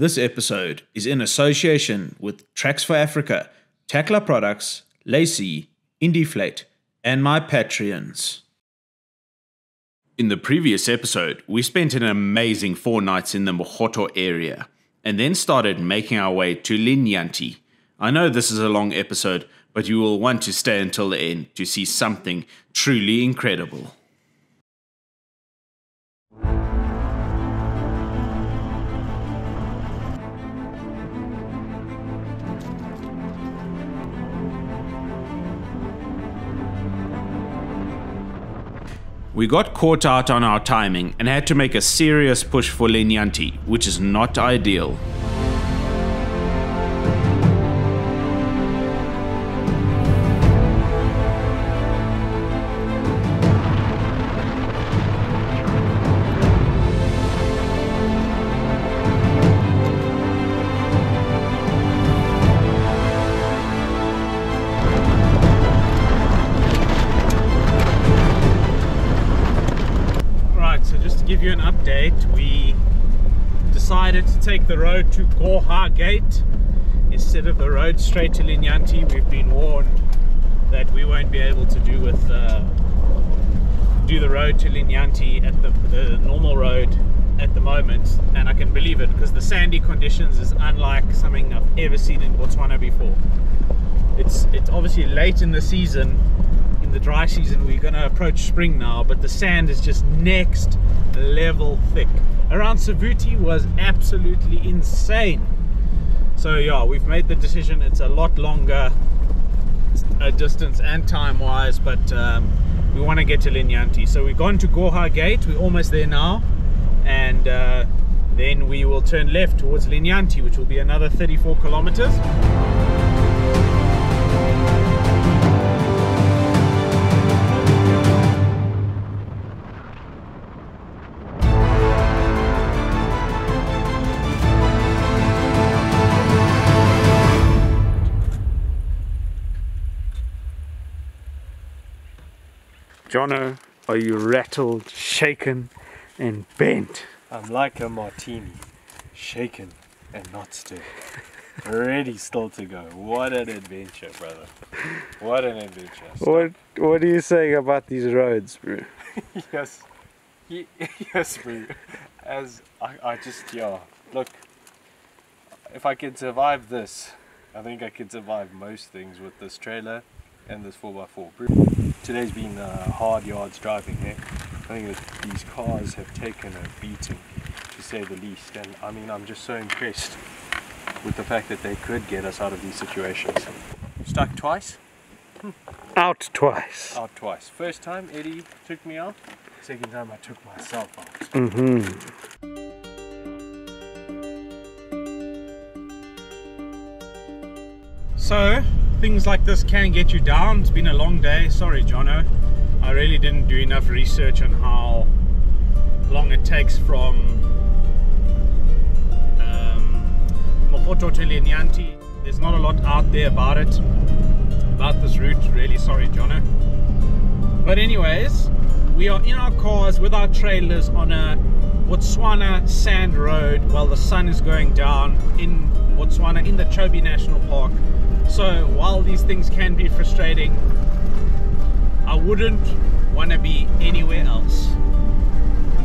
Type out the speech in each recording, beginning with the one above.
This episode is in association with Tracks for Africa, Takla Products, Lacey, Indieflate, and my Patreons. In the previous episode, we spent an amazing four nights in the Magotho area and then started making our way to Linyanti. I know this is a long episode, but you will want to stay until the end to see something truly incredible. We got caught out on our timing and had to make a serious push for Linyanti, which is not ideal. Take the road to Goha Gate instead of the road straight to Linyanti. We've been warned that we won't be able to do with uh, do the road to Linyanti at the, the normal road at the moment, and I can believe it because the sandy conditions is unlike something I've ever seen in Botswana before. It's it's obviously late in the season, in the dry season. We're going to approach spring now, but the sand is just next level thick. Around Savuti was absolutely insane. So yeah, we've made the decision. It's a lot longer uh, distance and time wise, but um, we want to get to Linyanti. So we've gone to Goha Gate. We're almost there now, and uh, then we will turn left towards Linyanti, which will be another 34 kilometers. Jono, are you rattled, shaken, and bent? I'm like a martini, shaken and not stirred. Ready still to go. What an adventure, brother. What an adventure. What What are you saying about these roads, bro? yes. Ye- Yes, bro. As I, I just, yeah. Look, if I can survive this, I think I can survive most things with this trailer and this 4x4. Bro, Today's been uh, hard yards driving here. I think that these cars have taken a beating, to say the least. And I mean, I'm just so impressed with the fact that they could get us out of these situations. Stuck twice, Out twice. out twice. First time Eddie took me out. Second time I took myself out. Mm-hmm. So, things like this can get you down. It's been a long day. Sorry, Jono. I really didn't do enough research on how long it takes from um, to Linyanti. There's not a lot out there about it, about this route. Really sorry, Jono. But anyways, we are in our cars with our trailers on a Botswana sand road while the sun is going down in Botswana in the Chobe National Park. So while these things can be frustrating, I wouldn't want to be anywhere else.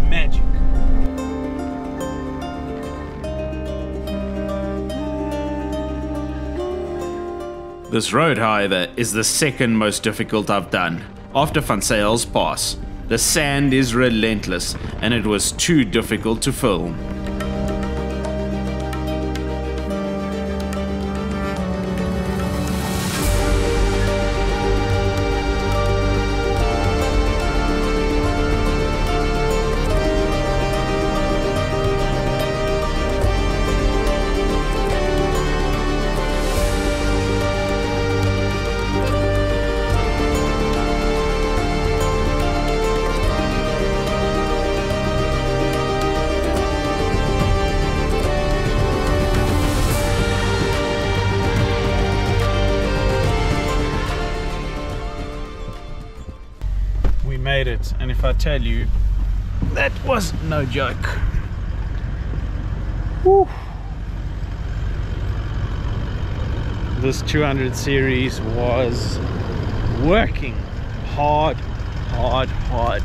Magic. This road, however, is the second most difficult I've done. After Van Pass, the sand is relentless and it was too difficult to film. and if I tell you that was no joke. Woo. this 200 series was working hard hard hard.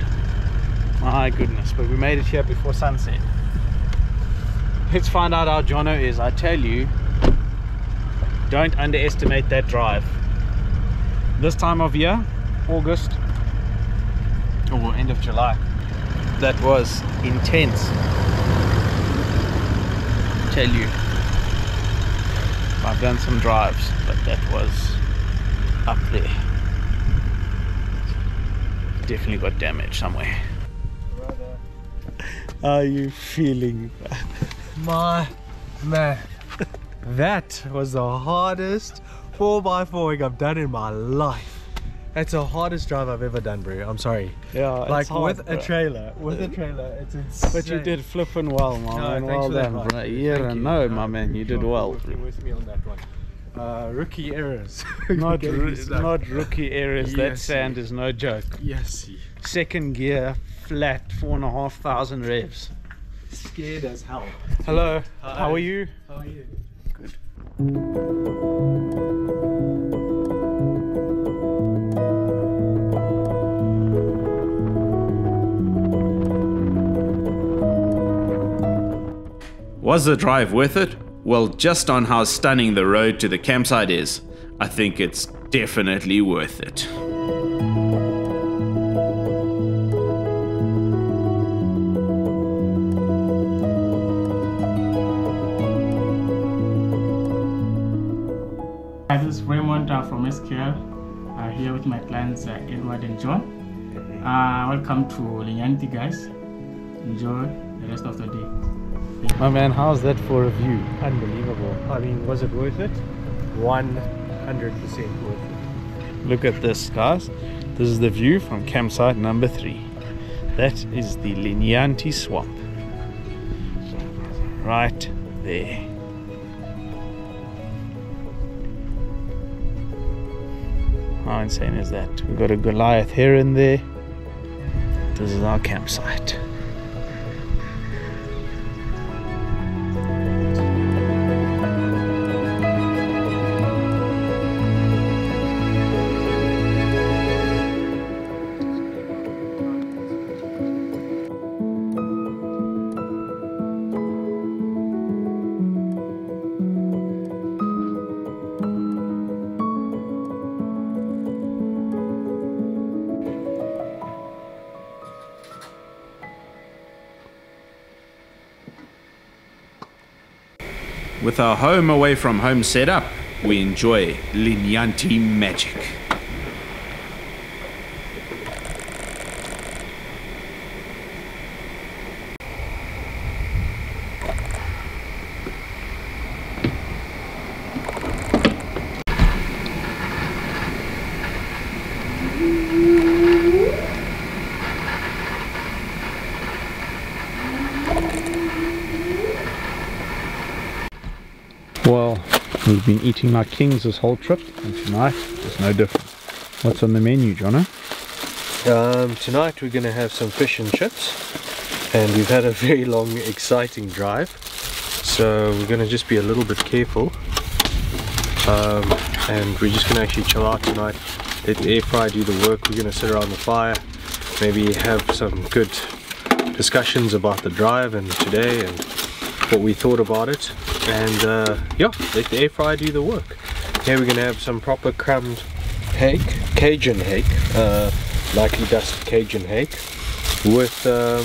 My goodness but we made it here before sunset. Let's find out how Jono is. I tell you don't underestimate that drive. This time of year August or end of July, that was intense. Tell you, I've done some drives, but that was up there. Definitely got damage somewhere. How are you feeling? My man, that was the hardest 4x4 I've done in my life. That's the hardest drive I've ever done, bro. I'm sorry. Yeah, like with a trailer, with a trailer, it's insane. But you did flipping well, my No, man. Well done, bro. Yeah, you. no, my man, you did well. With me on that one. Uh, rookie errors. Not, not rookie errors. That sand is no joke. Yes, Second gear, flat, four and a half thousand revs. scared as hell. Hello, Hi. how are you? How are you? Was the drive worth it? Well, just on how stunning the road to the campsite is, I think it's definitely worth it. Hi, this is Raymond uh, from SKL, uh, here with my clients uh, Edward and John. Uh, welcome to Linyanti, guys. Enjoy the rest of the day. My man, how's that for a view? Unbelievable. I mean, was it worth it? 100% worth it. Look at this, guys. This is the view from campsite number three. That is the Linyanti swamp. Right there. How insane is that? We've got a Goliath here and there. This is our campsite. With our home away from home setup, we enjoy Linyanti magic. Well, we've been eating like kings this whole trip, and tonight is no different. What's on the menu, Jono? Um, tonight we're going to have some fish and chips, and we've had a very long, exciting drive, so we're going to just be a little bit careful. Um, and we're just going to actually chill out tonight. Let the air fryer do the work. We're going to sit around the fire, maybe have some good discussions about the drive and today and what we thought about it. And uh, yeah, let the air fryer do the work. Here we're to have some proper crumbed hake, Cajun hake, uh, lightly dusted Cajun hake with um,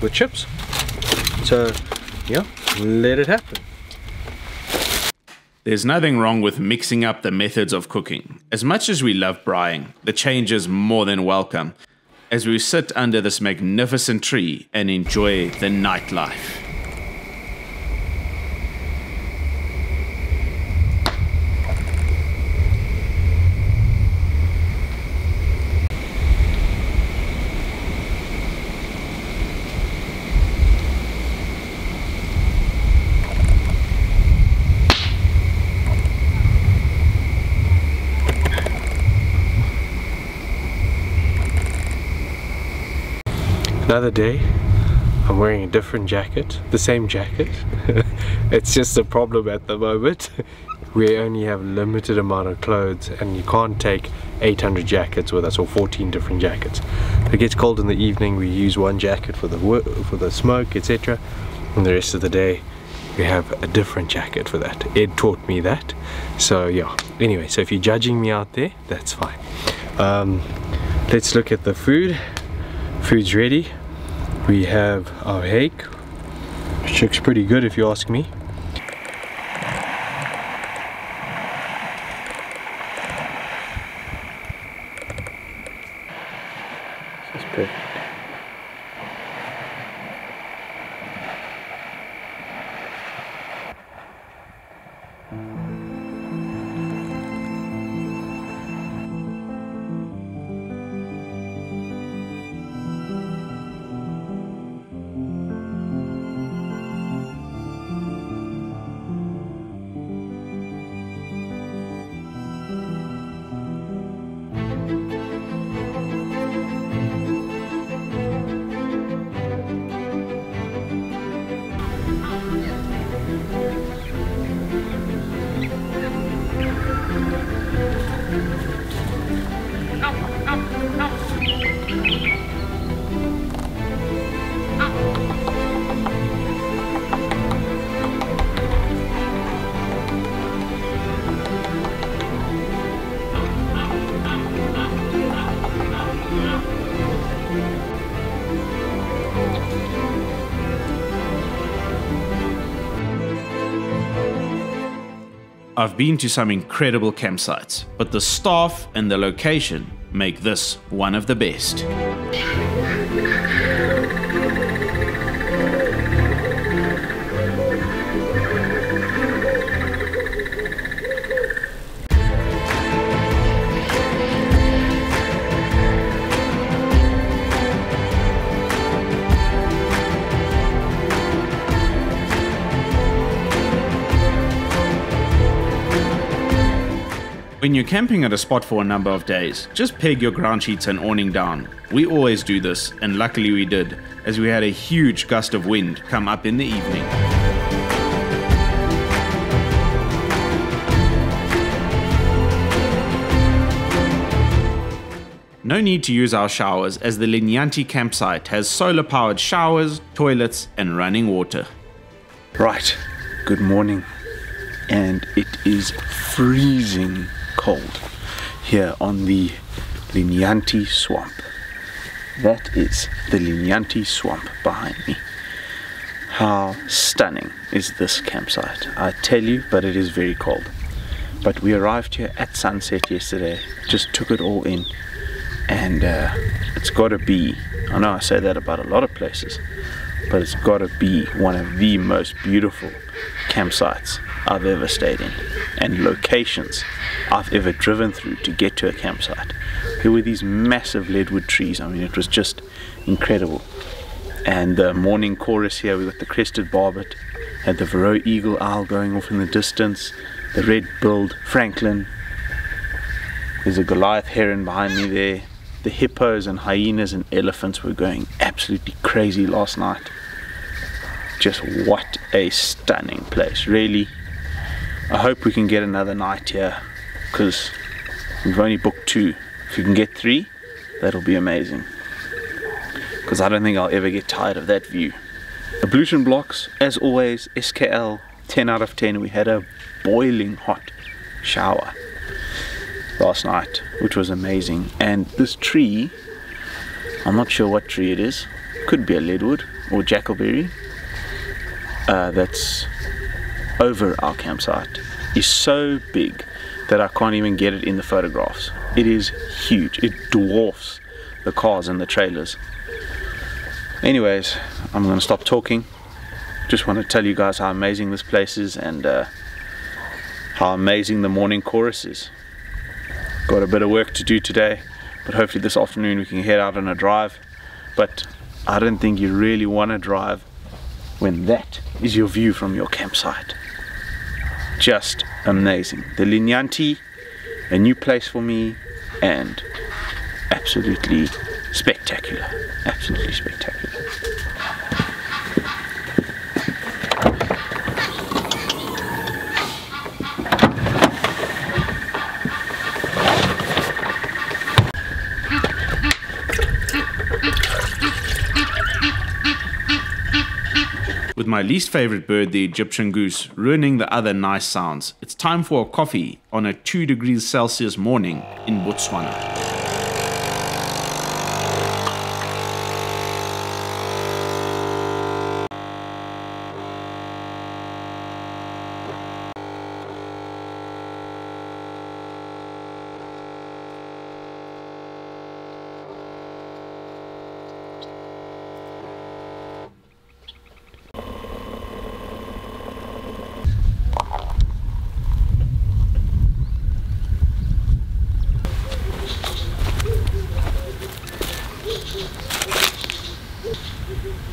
with chips. So yeah, let it happen. There's nothing wrong with mixing up the methods of cooking. As much as we love braaiing, the change is more than welcome as we sit under this magnificent tree and enjoy the nightlife. Another day. I'm wearing a different jacket, the same jacket. it's just a problem at the moment. we only have limited amount of clothes and you can't take 800 jackets with us or 14 different jackets. It gets cold in the evening, we use one jacket for the for the smoke, etc. And the rest of the day, we have a different jacket for that. Ed taught me that. So yeah. Anyway, so if you're judging me out there, that's fine. Um, let's look at the food. Food's ready. We have our hake, which looks pretty good if you ask me. I've been to some incredible campsites, but the staff and the location make this one of the best. You're camping at a spot for a number of days, just peg your ground sheets and awning down. We always do this, and luckily we did, as we had a huge gust of wind come up in the evening. No need to use our showers as the Linyanti campsite has solar powered showers, toilets, and running water. Right, good morning. And it is freezing cold here on the Linyanti swamp. That is the Linyanti swamp behind me. How stunning is this campsite? I tell you, but it is very cold. But we arrived here at sunset yesterday, just took it all in, and uh, it's got to be. I know I say that about a lot of places, but it's got to be one of the most beautiful campsites I've ever stayed in, and locations I've ever driven through to get to a campsite. There were these massive leadwood trees. I mean, it was just incredible. And the morning chorus here, we got the crested barbet, had the Verreaux eagle owl going off in the distance, the red-billed francolin. There's a Goliath heron behind me there. The hippos and hyenas and elephants were going absolutely crazy last night. Just what a stunning place, really. I hope we can get another night here because we've only booked two. If we can get three, that'll be amazing. Because I don't think I'll ever get tired of that view. Ablution blocks, as always, SKL 10 out of 10. We had a boiling hot shower last night, which was amazing. And this tree, I'm not sure what tree it is, could be a leadwood or jackalberry, uh, that's over our campsite, is so big that I can't even get it in the photographs. It is huge, it dwarfs the cars and the trailers. Anyways, I'm gonna stop talking. Just want to tell you guys how amazing this place is and uh, how amazing the morning chorus is. Got a bit of work to do today, but hopefully this afternoon we can head out on a drive. But I don't think you really want to drive when that is your view from your campsite. Just amazing. The Linyanti, a new place for me, and absolutely spectacular. Absolutely spectacular. My least favorite bird, the Egyptian goose, ruining the other nice sounds, it's time for a coffee on a 2 degrees Celsius morning in Botswana.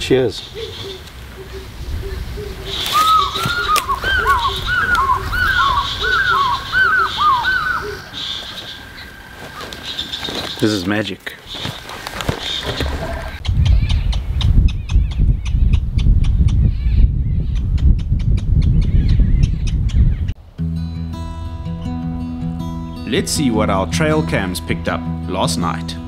Cheers. This is magic. Let's see what our trail cams picked up last night.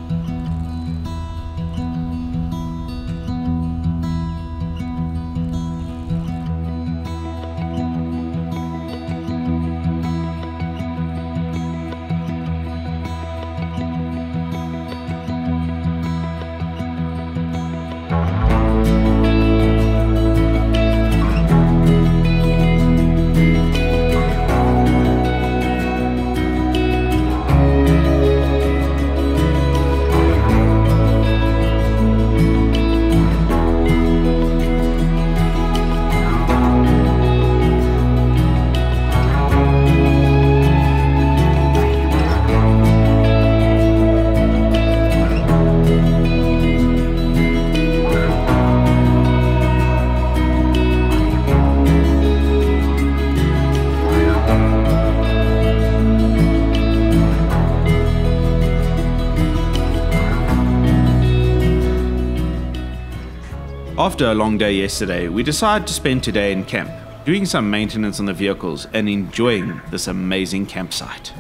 After a long day yesterday, we decided to spend today in camp, doing some maintenance on the vehicles and enjoying this amazing campsite.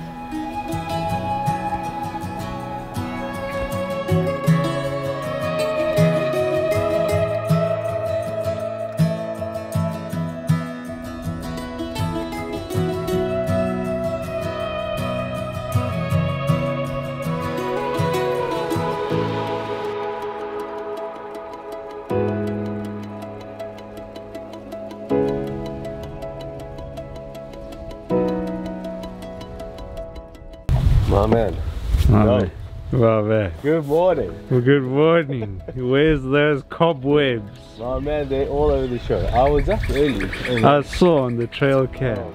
Morning. Well, good morning. Where's those cobwebs? My man, they're all over the show. I was up early. and- I saw on the trail cam.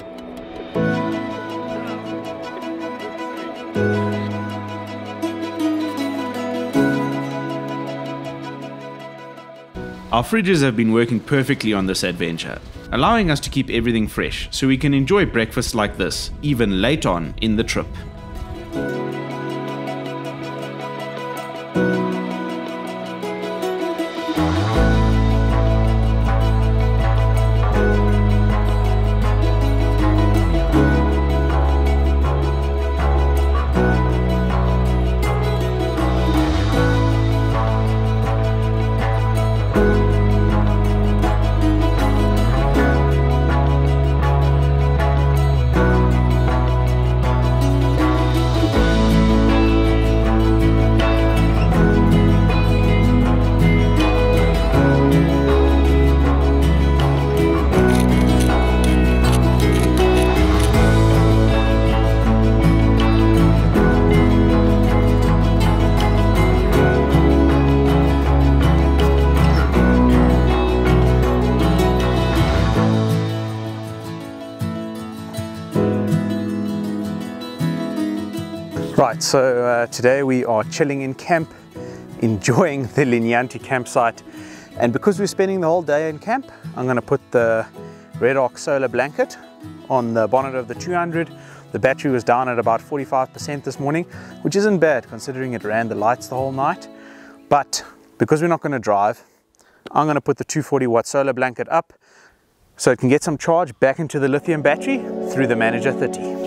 Oh. Our fridges have been working perfectly on this adventure, allowing us to keep everything fresh so we can enjoy breakfast like this even late on in the trip. So uh, today we are chilling in camp, enjoying the Linyanti campsite. And because we're spending the whole day in camp, I'm going to put the REDARC solar blanket on the bonnet of the 200. The battery was down at about 45% this morning, which isn't bad considering it ran the lights the whole night. But because we're not going to drive, I'm going to put the 240 watt solar blanket up so it can get some charge back into the lithium battery through the Manager 30.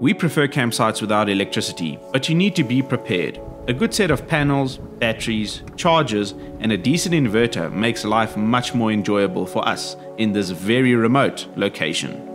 We prefer campsites without electricity, but you need to be prepared. A good set of panels, batteries, chargers, and a decent inverter makes life much more enjoyable for us in this very remote location.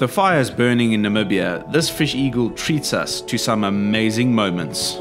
The fires burning in Namibia, this fish eagle treats us to some amazing moments.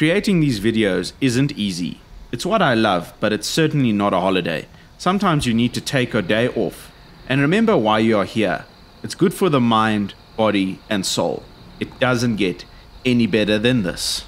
Creating these videos isn't easy. It's what I love, but it's certainly not a holiday. Sometimes you need to take a day off. And remember why you are here. It's good for the mind, body, and soul. It doesn't get any better than this.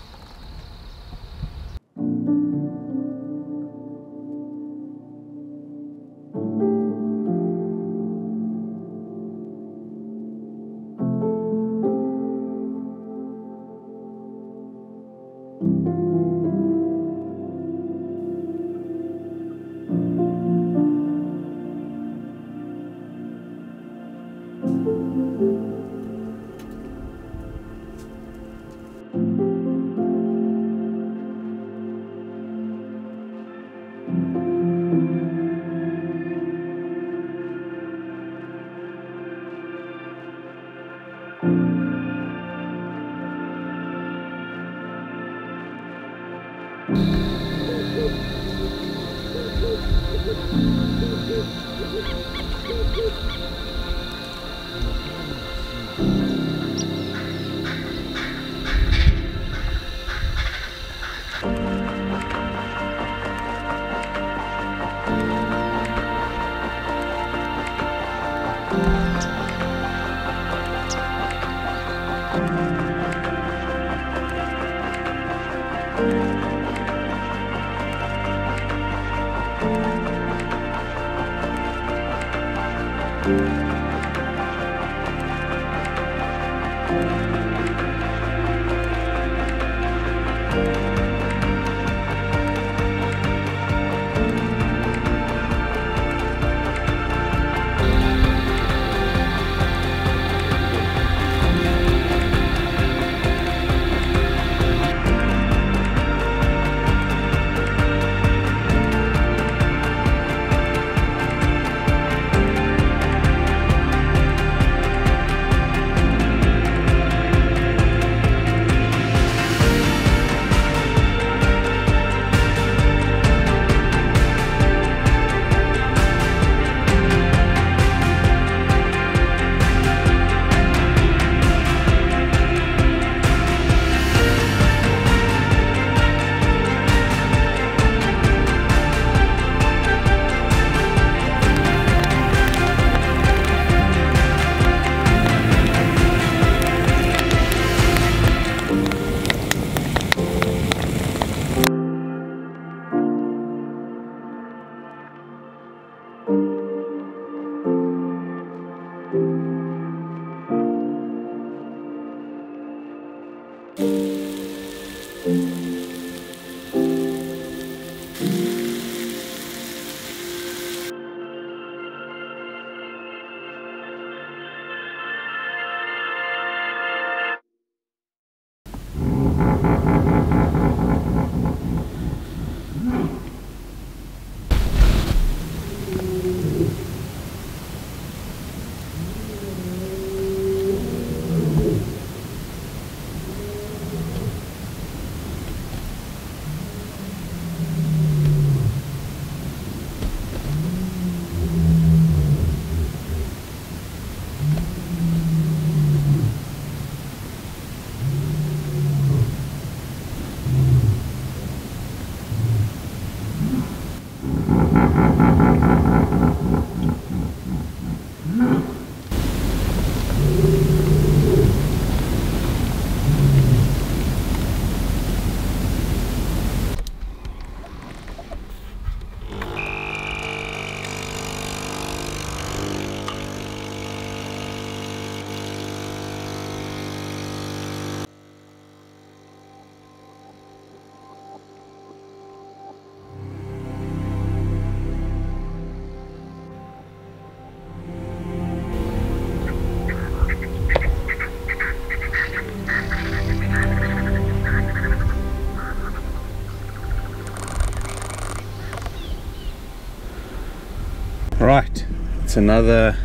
It's another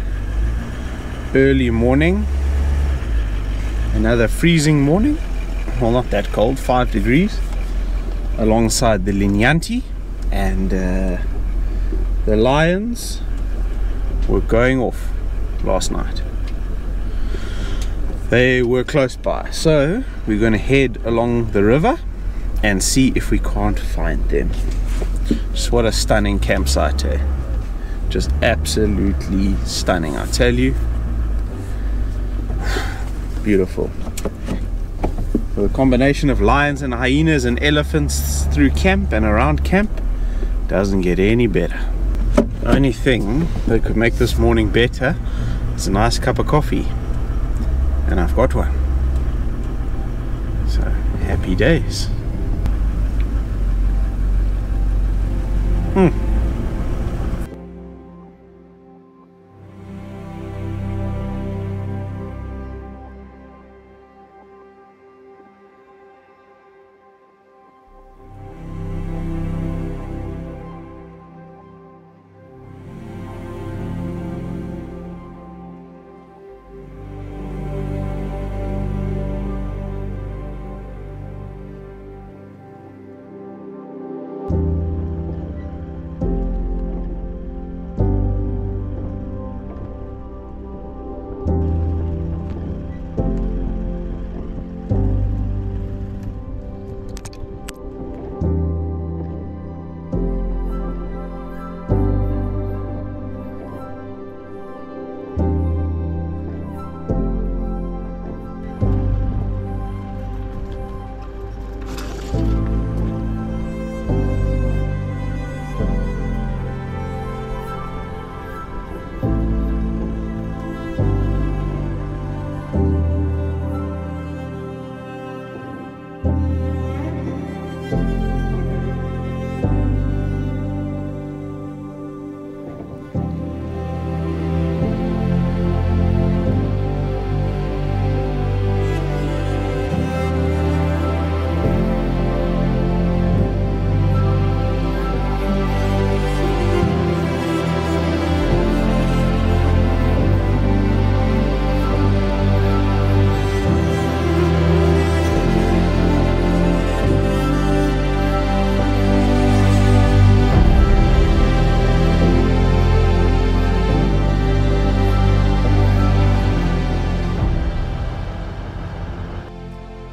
early morning, another freezing morning. Well, not that cold, five degrees, alongside the Linyanti, and uh, the lions were going off last night. They were close by, so we're going to head along the river and see if we can't find them. Just what a stunning campsite, eh? Just absolutely stunning I tell you. Beautiful. A combination of lions and hyenas and elephants through camp and around camp doesn't get any better. The only thing that could make this morning better is a nice cup of coffee. And I've got one. So happy days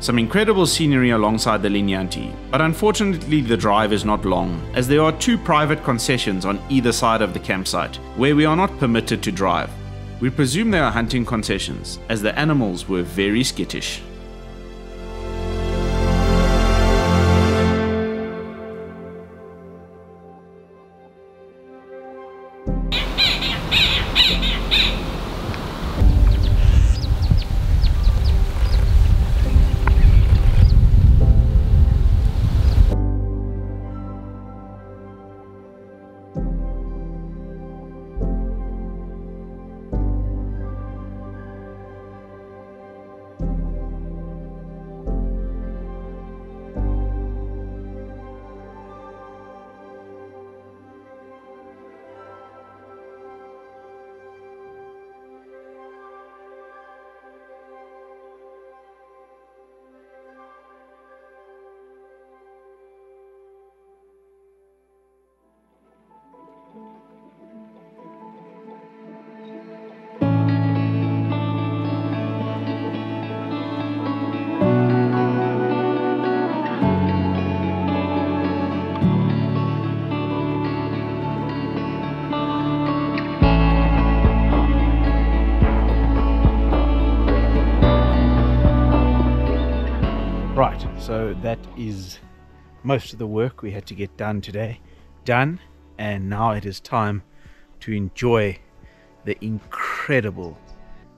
Some incredible scenery alongside the Linyanti, but unfortunately the drive is not long, as there are two private concessions on either side of the campsite, where we are not permitted to drive. We presume they are hunting concessions, as the animals were very skittish. Is most of the work we had to get done today. Done, and now it is time to enjoy the incredible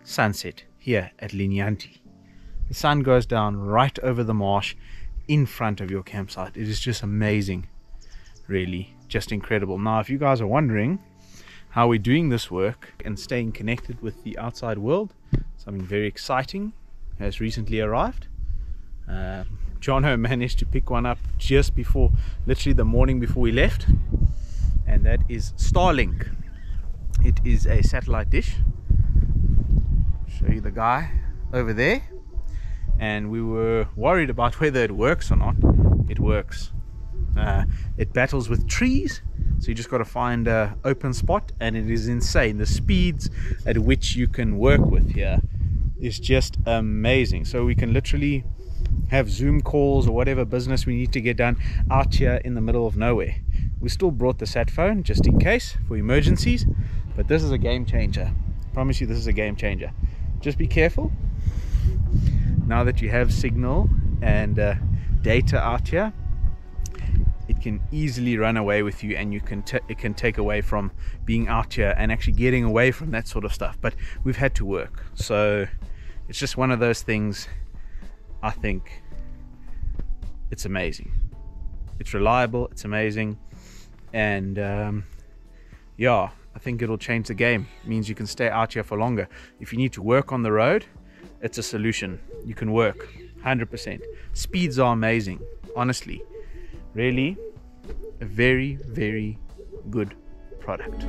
sunset here at Linyanti. The sun goes down right over the marsh in front of your campsite. It is just amazing, really, just incredible. Now, if you guys are wondering how we're doing this work and staying connected with the outside world, something very exciting has recently arrived. Um, Jono managed to pick one up just before, literally the morning before we left, and that is Starlink. It is a satellite dish. Show you the guy over there, and we were worried about whether it works or not. It works. Uh, it battles with trees, so you just got to find a open spot, and it is insane. The speeds at which you can work with here is just amazing. So we can literally have Zoom calls or whatever business we need to get done out here in the middle of nowhere. We still brought the sat phone just in case for emergencies, but this is a game changer. promise you, this is a game changer. Just be careful. Now that you have signal and uh, data out here, it can easily run away with you, and you can it can take away from being out here and actually getting away from that sort of stuff. But we've had to work, so it's just one of those things I think it's amazing. It's reliable, it's amazing, and um, yeah, I think it'll change the game. It means you can stay out here for longer. If you need to work on the road, it's a solution. You can work 100%. Speeds are amazing, honestly. Really, a very, very good product.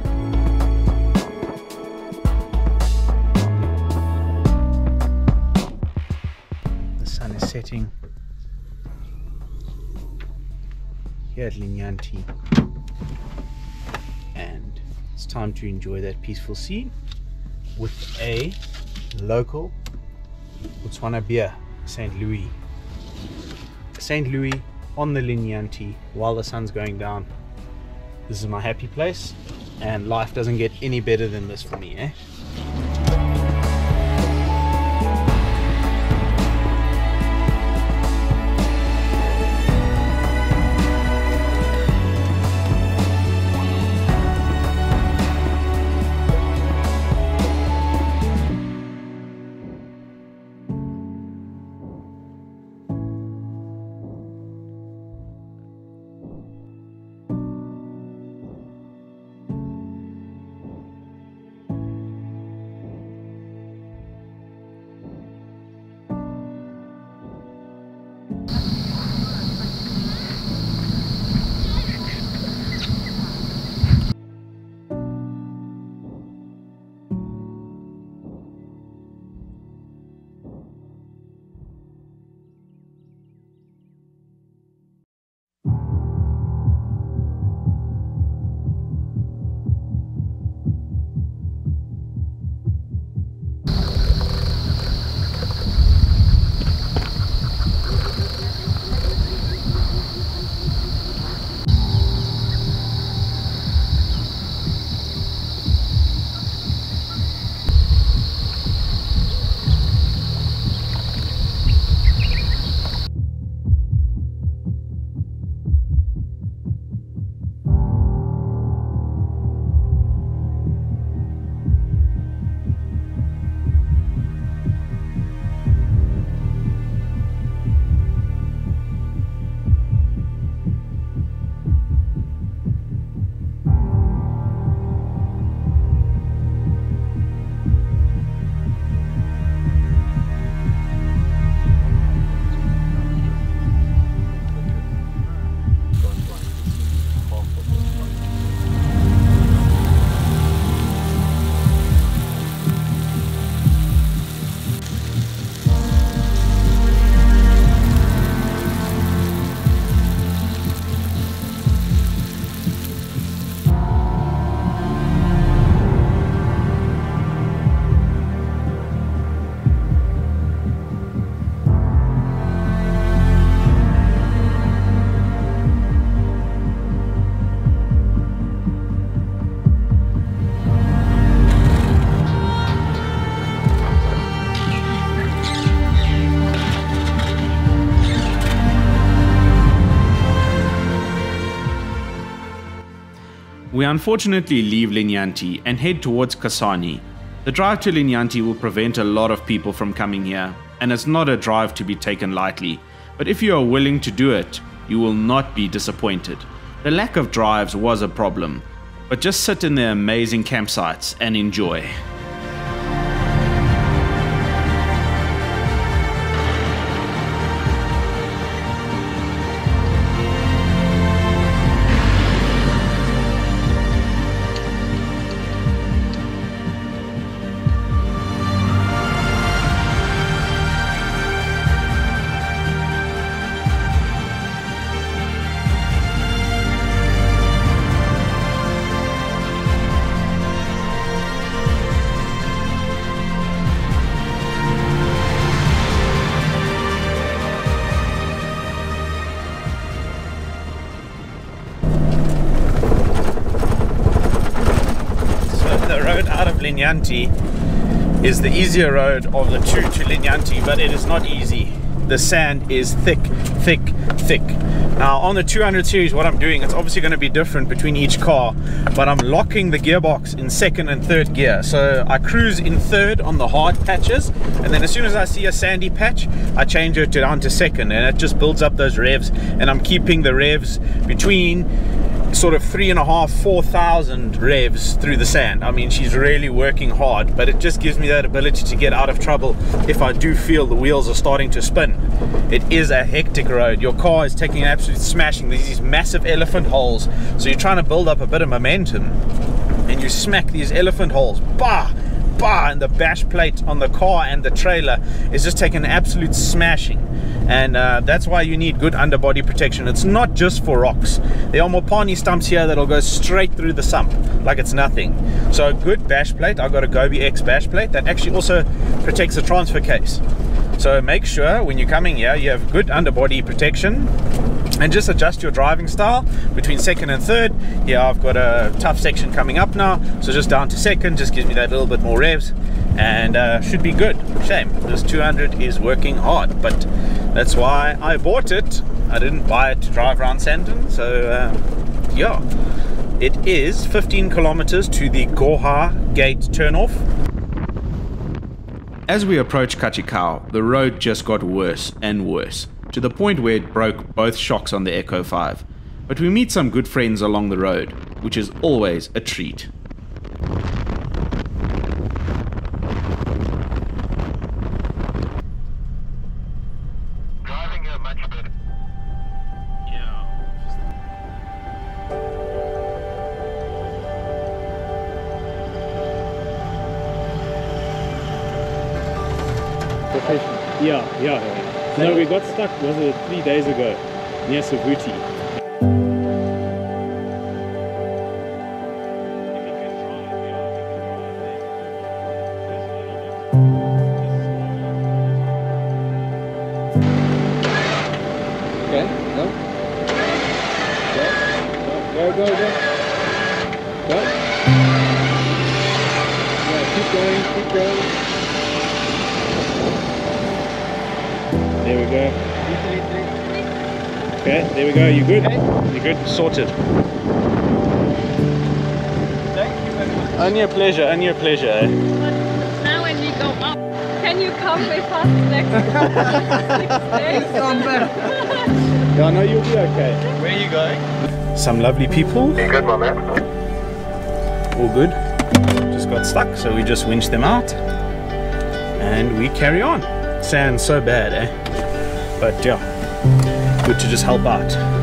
Setting here at Linyanti and it's time to enjoy that peaceful scene with a local Botswana beer, St. Louis. St. Louis on the Linyanti while the sun's going down. This is my happy place and life doesn't get any better than this for me, eh? Unfortunately leave Linyanti and head towards Kasane. The drive to Linyanti will prevent a lot of people from coming here, and it's not a drive to be taken lightly. But if you are willing to do it, you will not be disappointed. The lack of drives was a problem, but just sit in the amazing campsites and enjoy. Is the easier road of the two to Linyanti, but it is not easy. The sand is thick, thick, thick. Now on the 200 series, what I'm doing, it's obviously going to be different between each car, but I'm locking the gearbox in second and third gear. So I cruise in third on the hard patches, and then as soon as I see a sandy patch, I change it down to second, and it just builds up those revs. And I'm keeping the revs between sort of three and a half, four thousand revs through the sand. I mean, she's really working hard, but it just gives me that ability to get out of trouble if I do feel the wheels are starting to spin. It is a hectic road. Your car is taking an absolute smashing. There's these massive elephant holes, so you're trying to build up a bit of momentum, and you smack these elephant holes. Bah! Bah! And the bash plate on the car and the trailer is just taking absolute smashing and uh, that's why you need good underbody protection. It's not just for rocks. There are Mopani stumps here that'll go straight through the sump like it's nothing. So good bash plate, I've got a Gobi X bash plate that actually also protects the transfer case. So make sure when you're coming here you have good underbody protection and just adjust your driving style between second and third. Here I've got a tough section coming up now, so just down to second just gives me that little bit more revs and uh, should be good. Shame, this 200 is working hard, but that's why I bought it. I didn't buy it to drive around Sandton, so uh, yeah. It is 15 kilometers to the Goha Gate turnoff. As we approached Kachikau, the road just got worse and worse, to the point where it broke both shocks on the Echo 5. But we meet some good friends along the road, which is always a treat. No, we got stuck, was it three days ago, near Savuti. Sorted. Only a pleasure, only a pleasure. eh? Now when we go up, can you come with us next, next day? Yeah, know you'll be okay. Where are you going? Some lovely people, You good, my man? all good. Just got stuck, so we just winched them out. And we carry on. Sand's so bad, eh? But yeah, good to just help out.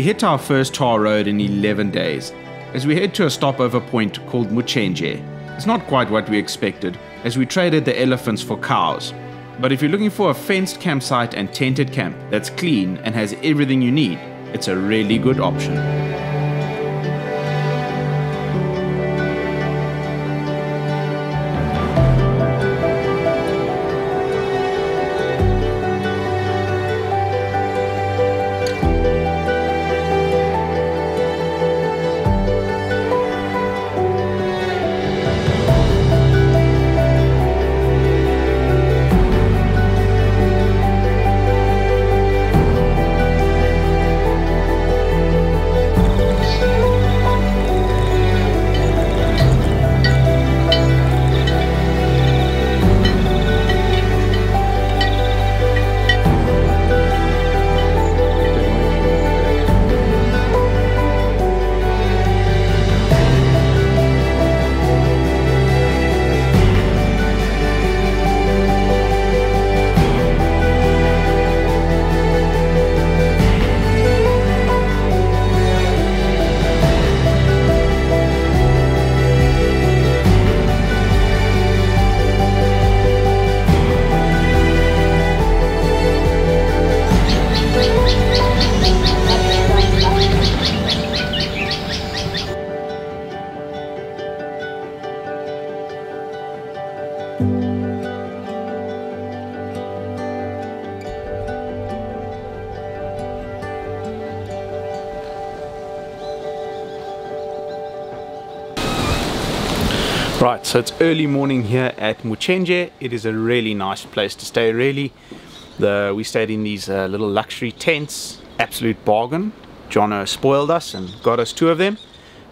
We hit our first tar road in 11 days as we head to a stopover point called Muchenje. It's not quite what we expected, as we traded the elephants for cows. But if you're looking for a fenced campsite and tented camp that's clean and has everything you need, it's a really good option. So it's early morning here at Muchenje. It is a really nice place to stay, really. The, we stayed in these uh, little luxury tents, absolute bargain. Jono spoiled us and got us two of them.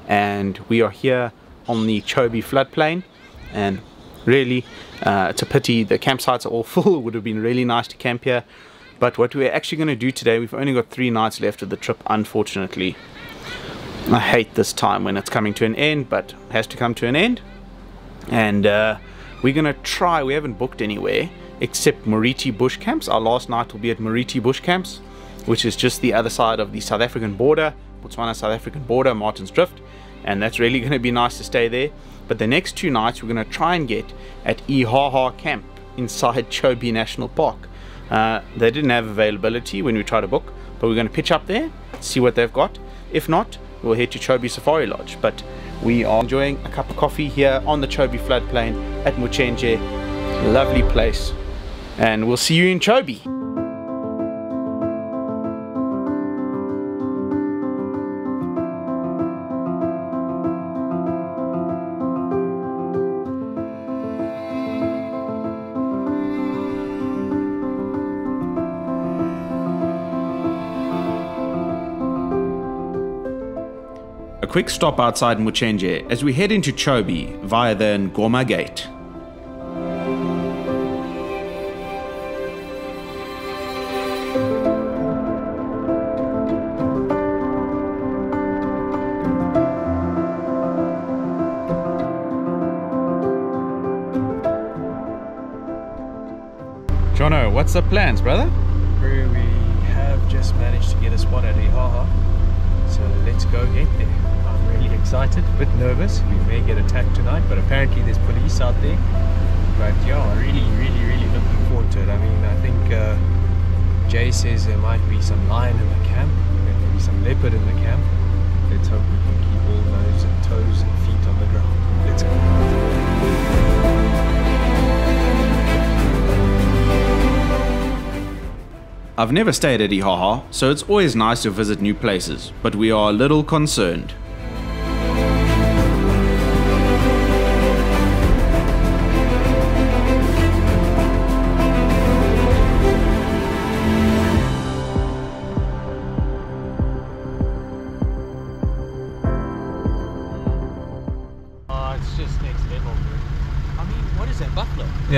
And we are here on the Chobe floodplain. And really, uh, it's a pity the campsites are all full. It would have been really nice to camp here. But what we're actually going to do today, we've only got three nights left of the trip, unfortunately. I hate this time when it's coming to an end, but has to come to an end and uh, we're gonna try we haven't booked anywhere except Mariti bush camps. Our last night will be at Mariti bush camps which is just the other side of the South African border Botswana South African border Martin's Drift. And that's really going to be nice to stay there. But the next two nights we're going to try and get at Ihaha camp inside Chobe National Park. Uh, they didn't have availability when we tried to book but we're going to pitch up there see what they've got. If not we'll head to Chobe Safari Lodge. But we are enjoying a cup of coffee here on the Chobe floodplain at Muchenje. Lovely place. And we'll see you in Chobe. Quick stop outside Muchenje as we head into Chobe via the Ngoma Gate. Jono, what's the plans, brother? We have just managed to get a spot at Ihaha. So let's go get excited, a bit nervous. We may get attacked tonight, but apparently there's police out there. But yeah, really, really, really looking forward to it. I mean, I think uh, Jay says there might be some lion in the camp, there may be some leopard in the camp. Let's hope we can keep all nose and toes and feet on the ground. Let's go. I've never stayed at Ihaha, so it's always nice to visit new places, but we are a little concerned.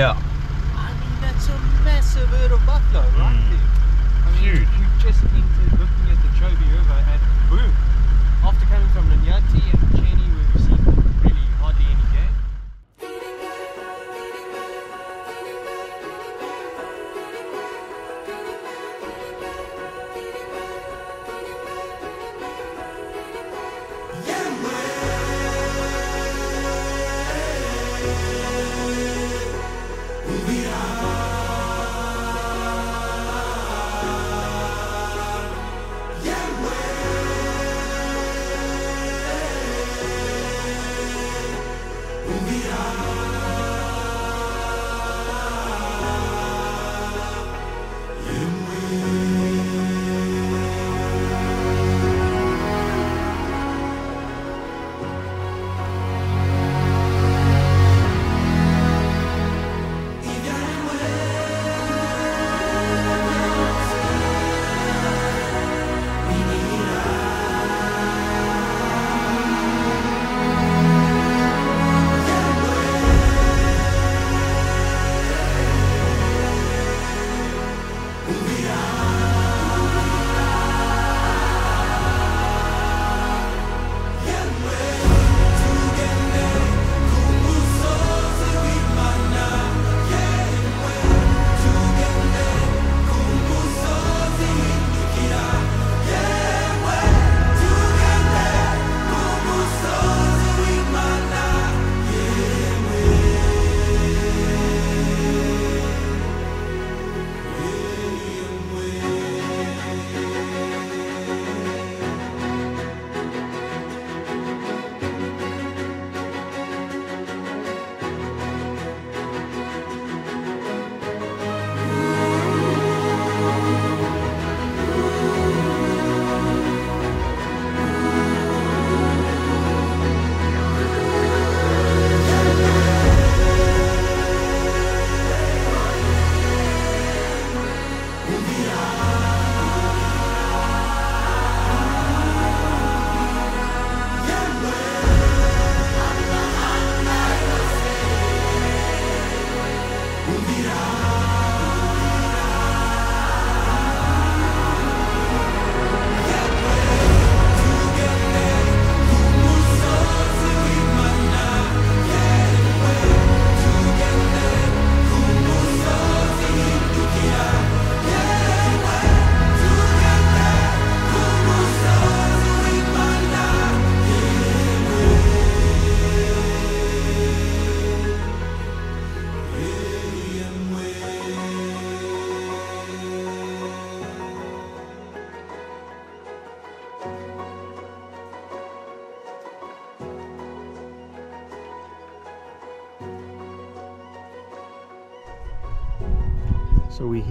Yeah.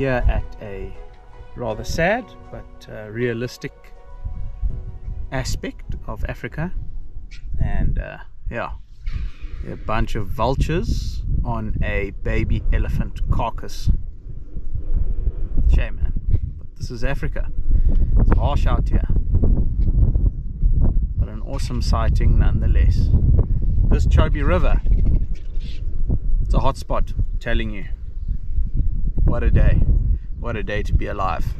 Here at a rather sad but uh, realistic aspect of Africa, and uh, yeah, a bunch of vultures on a baby elephant carcass. Shame, man. But this is Africa. It's harsh out here, but an awesome sighting nonetheless. This Chobe River, it's a hot spot. Telling you. What a day. What a day to be alive.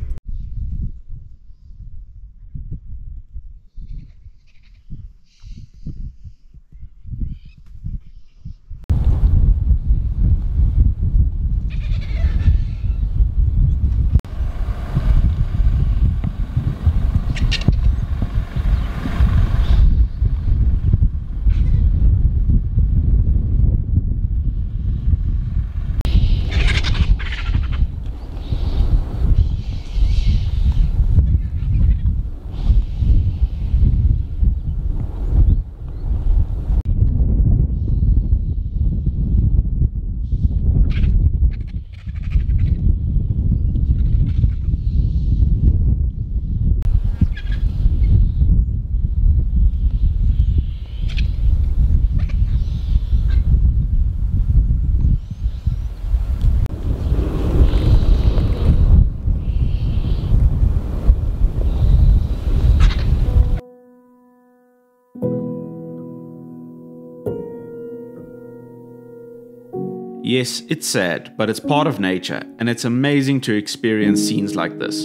Yes, it's sad, but it's part of nature, and it's amazing to experience scenes like this.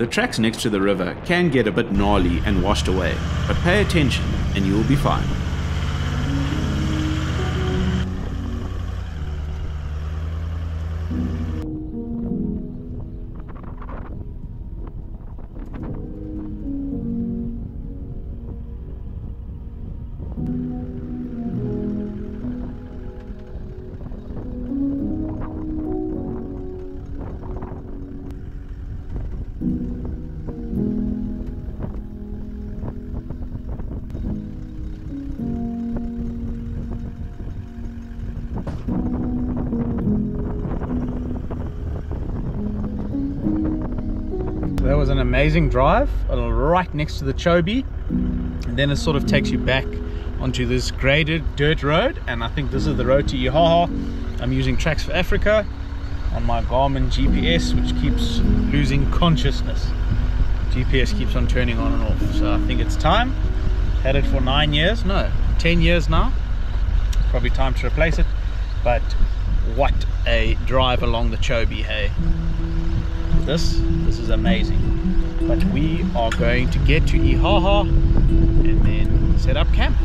The tracks next to the river can get a bit gnarly and washed away, but pay attention and you will be fine. Amazing drive, uh, right next to the Chobe. And then it sort of takes you back onto this graded dirt road. And I think this is the road to Ihaha. I'm using Tracks for Africa on my Garmin GPS, which keeps losing consciousness. GPS keeps on turning on and off. So I think it's time. Had it for nine years, no, 10 years now. Probably time to replace it. But what a drive along the Chobe, hey. This, this is amazing. But we are going to get to Ihaha and then set up camp.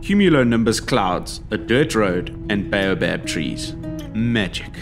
Cumulonimbus clouds, a dirt road, and baobab trees. Magic.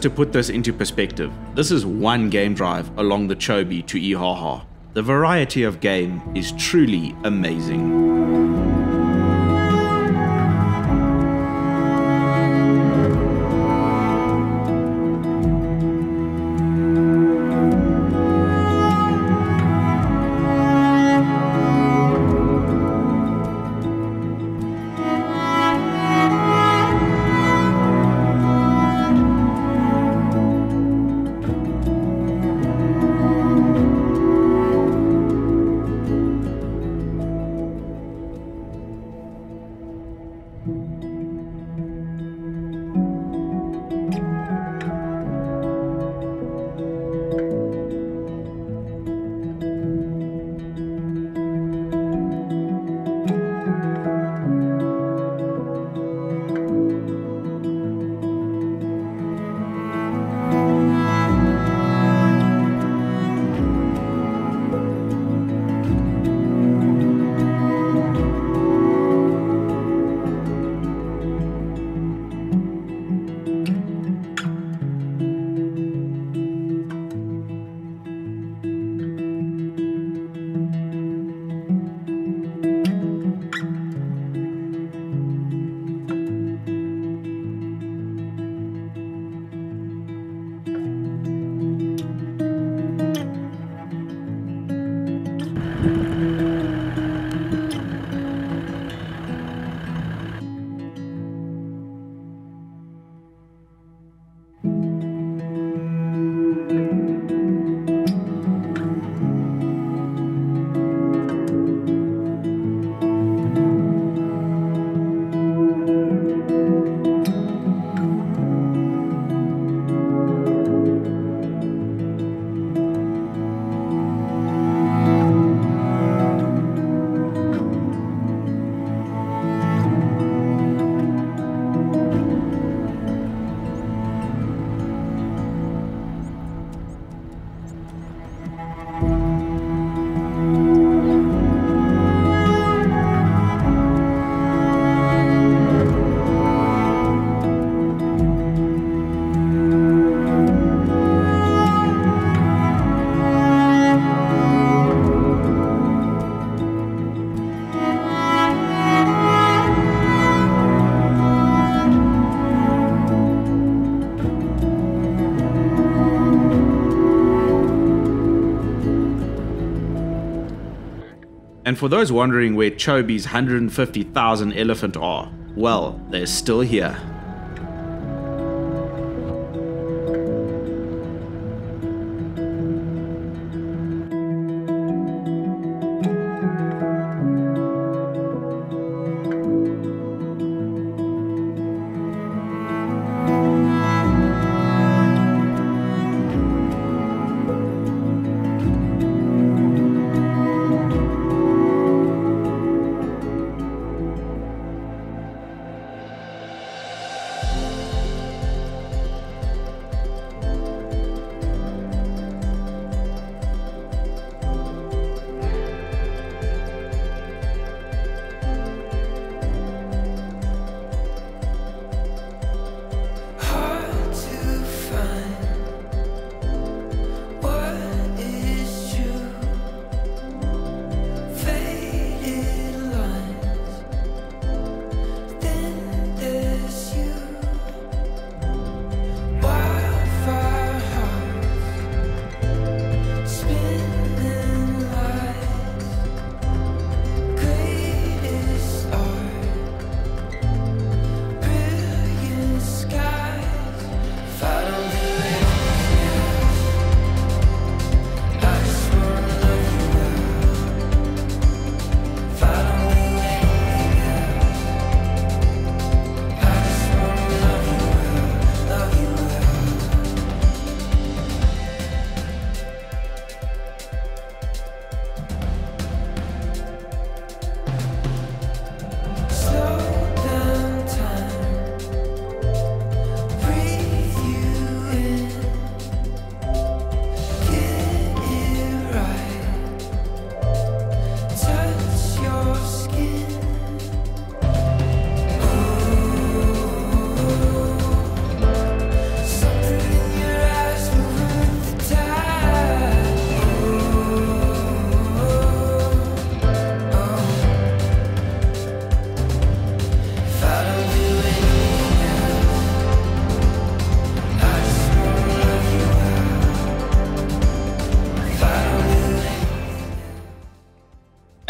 Just to put this into perspective, this is one game drive along the Chobe to Ihaha. The variety of game is truly amazing. And for those wondering where Chobe's 150,000 elephant are, well, they're still here.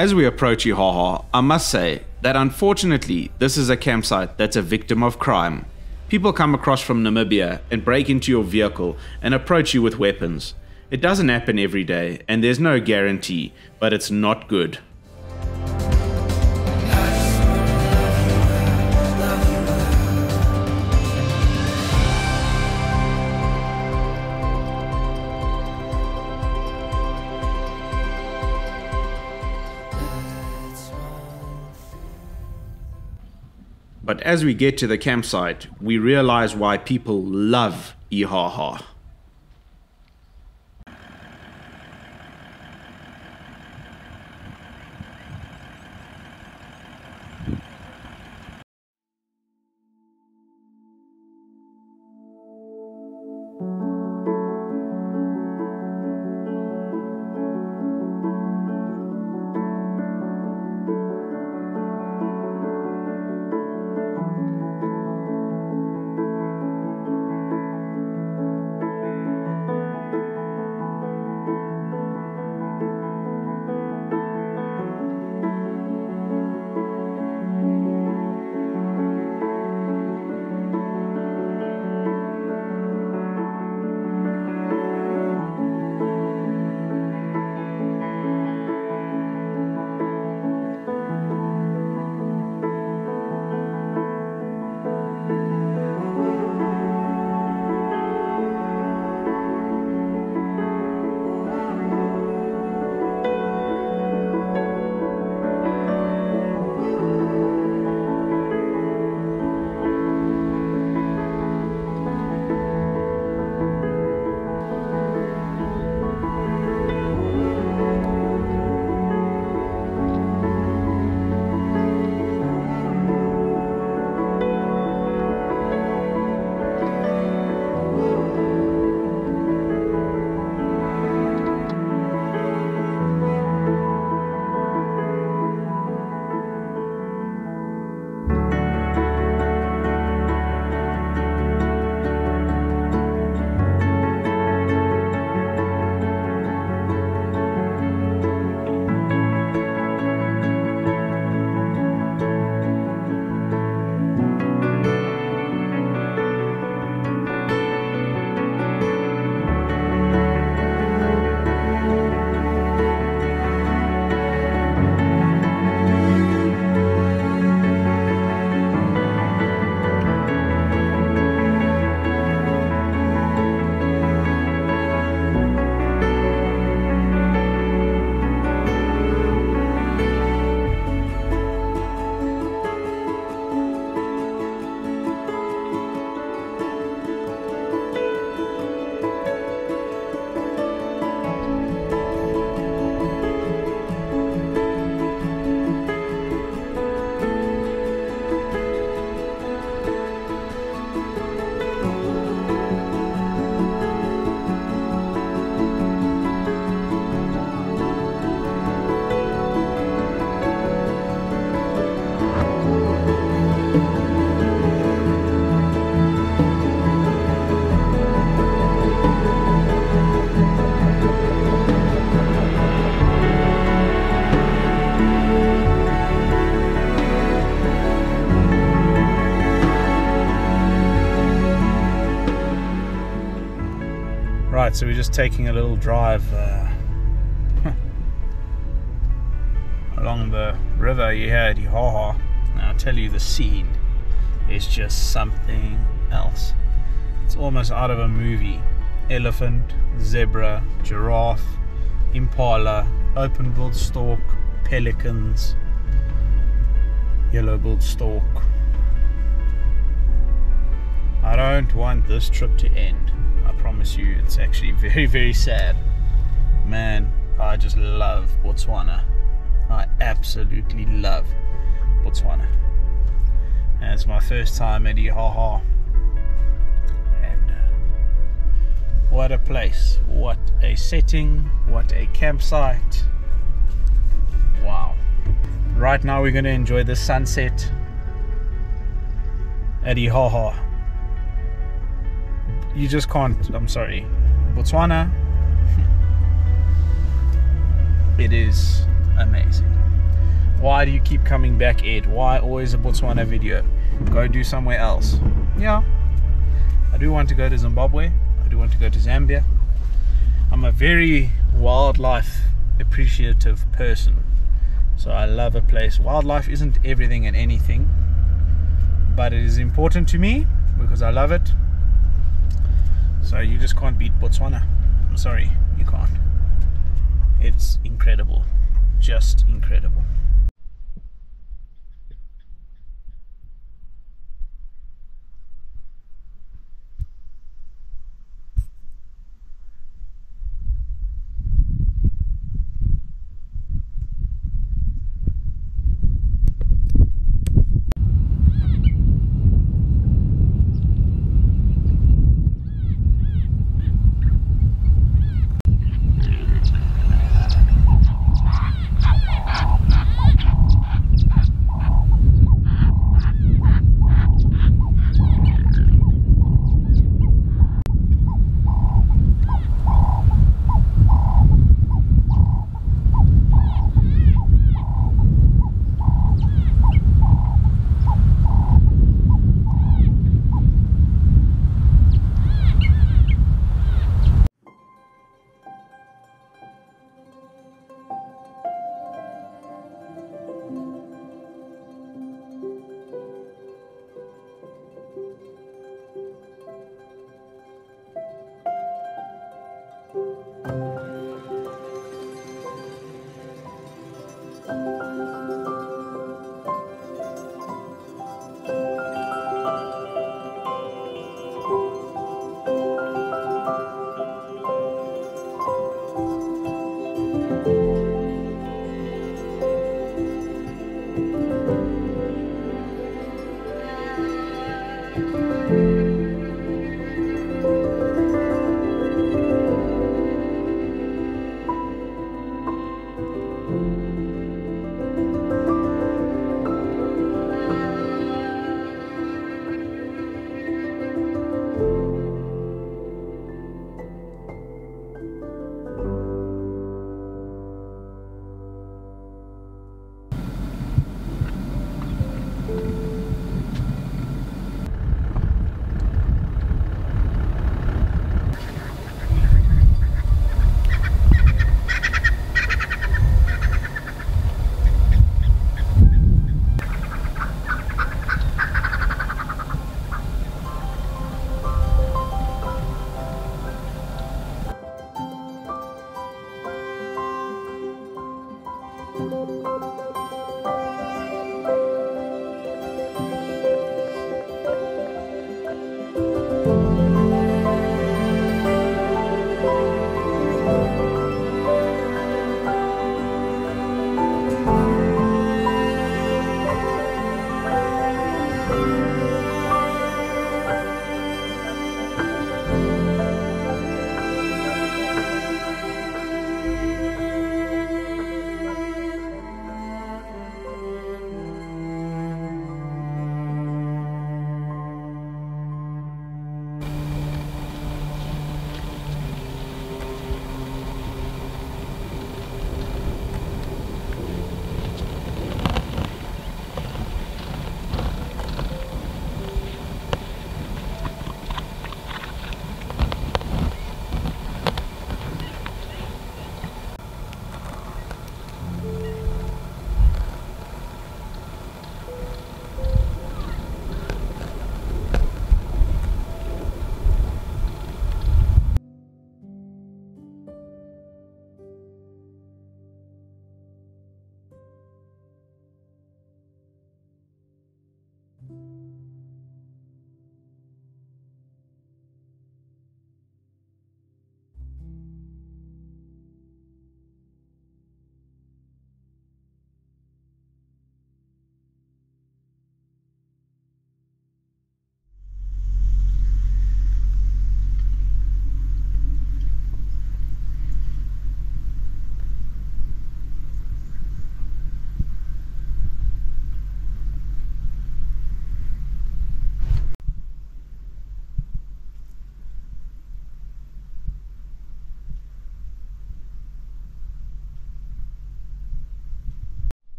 As we approach Ihaha, I must say that unfortunately, this is a campsite that's a victim of crime. People come across from Namibia and break into your vehicle and approach you with weapons. It doesn't happen every day, and there's no guarantee, but it's not good. But as we get to the campsite, we realize why people love Ihaha. So we're just taking a little drive uh, along the river here at Ihaha. Now, I'll tell you, the scene is just something else. It's almost out of a movie. Elephant, zebra, giraffe, impala, open-billed stork, pelicans, yellow-billed stork. I don't want this trip to end. Promise you, it's actually very, very sad. Man, I just love Botswana. I absolutely love Botswana. And it's my first time at Ihaha. And uh, what a place. What a setting. What a campsite. Wow. Right now, we're going to enjoy the sunset at Ihaha you just can't. I'm sorry, Botswana. it is amazing. Why do you keep coming back, Ed? Why always a Botswana video? Go do somewhere else. Yeah, I do want to go to Zimbabwe. I do want to go to Zambia. I'm a very wildlife appreciative person. So I love a place. Wildlife isn't everything and anything, but it is important to me because I love it. So you just can't beat Botswana. I'm sorry, you can't. It's incredible. Just incredible.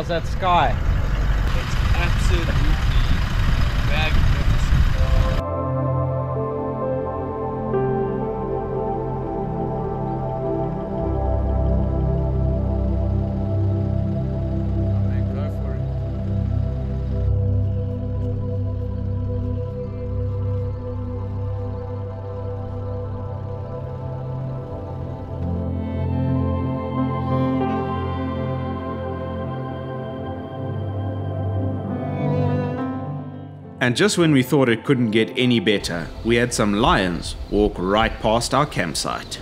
How's that sky? And just when we thought it couldn't get any better, we had some lions walk right past our campsite.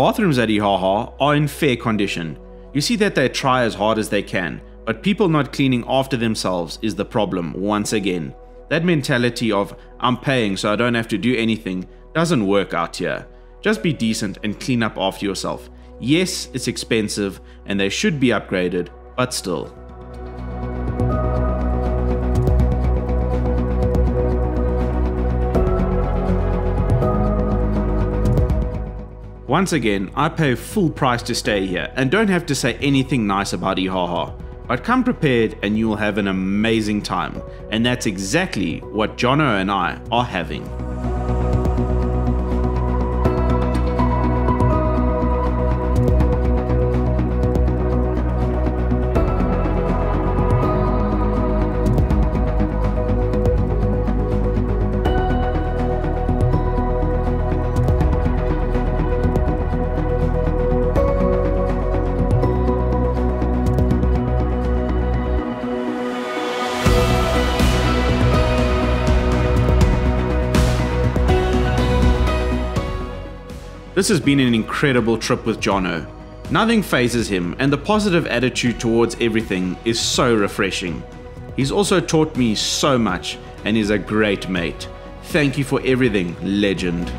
Bathrooms at Ihaha are in fair condition. You see that they try as hard as they can, but people not cleaning after themselves is the problem once again. That mentality of, I'm paying so I don't have to do anything, doesn't work out here. Just be decent and clean up after yourself. Yes, it's expensive and they should be upgraded, but still. Once again, I pay full price to stay here and don't have to say anything nice about Ihaha. But come prepared and you'll have an amazing time. And that's exactly what Jono and I are having. This has been an incredible trip with Jono. Nothing phases him, and the positive attitude towards everything is so refreshing. He's also taught me so much and is a great mate. Thank you for everything, legend.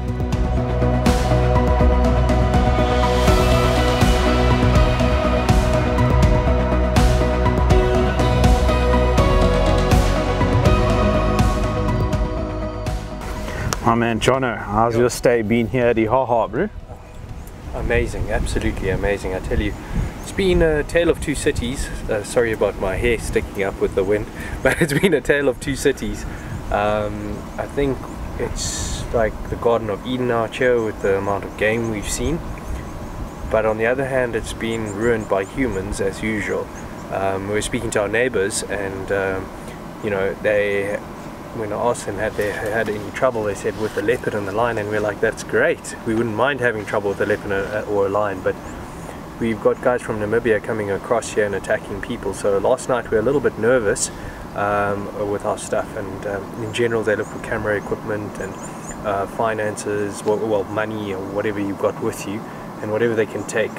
My man Jono, how's your stay been here at Ihaha, bro? Amazing, absolutely amazing. I tell you, it's been a tale of two cities. Uh, sorry about my hair sticking up with the wind, but it's been a tale of two cities. Um, I think it's like the Garden of Eden out here with the amount of game we've seen. But on the other hand, it's been ruined by humans as usual. Um, we were speaking to our neighbors, and um, you know, they when I asked them had they had any trouble, they said with the leopard and the lion, and we're like, that's great. We wouldn't mind having trouble with a leopard or a lion, but we've got guys from Namibia coming across here and attacking people. So last night we were a little bit nervous um, with our stuff, and um, in general they look for camera equipment and uh, finances, well, well, money or whatever you've got with you, and whatever they can take.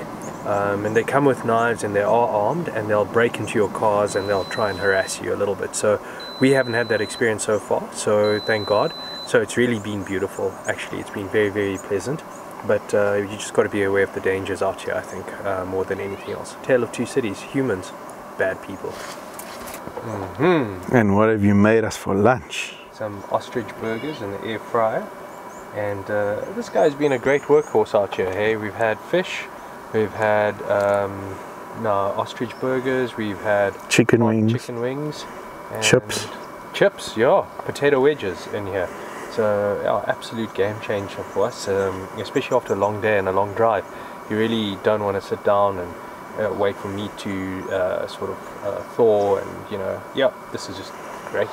Um, and they come with knives and they are armed and they'll break into your cars and they'll try and harass you a little bit. So we haven't had that experience so far, so thank God. So it's really been beautiful, actually. It's been very, very pleasant. But uh, you just got to be aware of the dangers out here, I think, uh, more than anything else. Tale of two cities humans, bad people. Mm-hmm. And what have you made us for lunch? Some ostrich burgers in the air fryer. And uh, this guy's been a great workhorse out here. Hey, we've had fish, we've had um, no, ostrich burgers, we've had Chicken wings. chicken wings, and Chips. chips, yeah, potato wedges in here. So, yeah, absolute game changer for us, um, especially after a long day and a long drive. You really don't want to sit down and uh, wait for meat to uh, sort of uh, thaw, and you know, yeah, this is just great.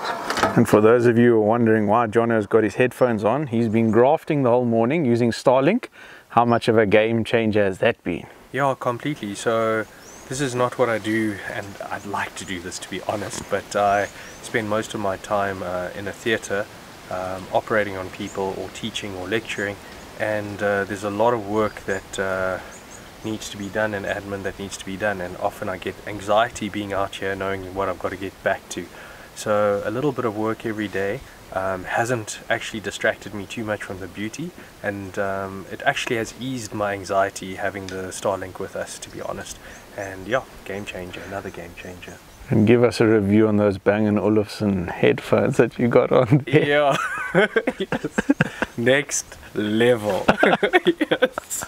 And for those of you who are wondering why Jono's got his headphones on, he's been grafting the whole morning using Starlink. How much of a game changer has that been? Yeah, completely. So this is not what I do, and I'd like to do this to be honest, but I spend most of my time uh, in a theatre um, operating on people or teaching or lecturing, and uh, there's a lot of work that uh, needs to be done and admin that needs to be done, and often I get anxiety being out here knowing what I've got to get back to. So a little bit of work every day um, hasn't actually distracted me too much from the beauty and um, it actually has eased my anxiety having the Starlink with us to be honest and yeah game changer another game changer And give us a review on those Bang & Olufsen headphones that you got on there. yeah yes. next level yes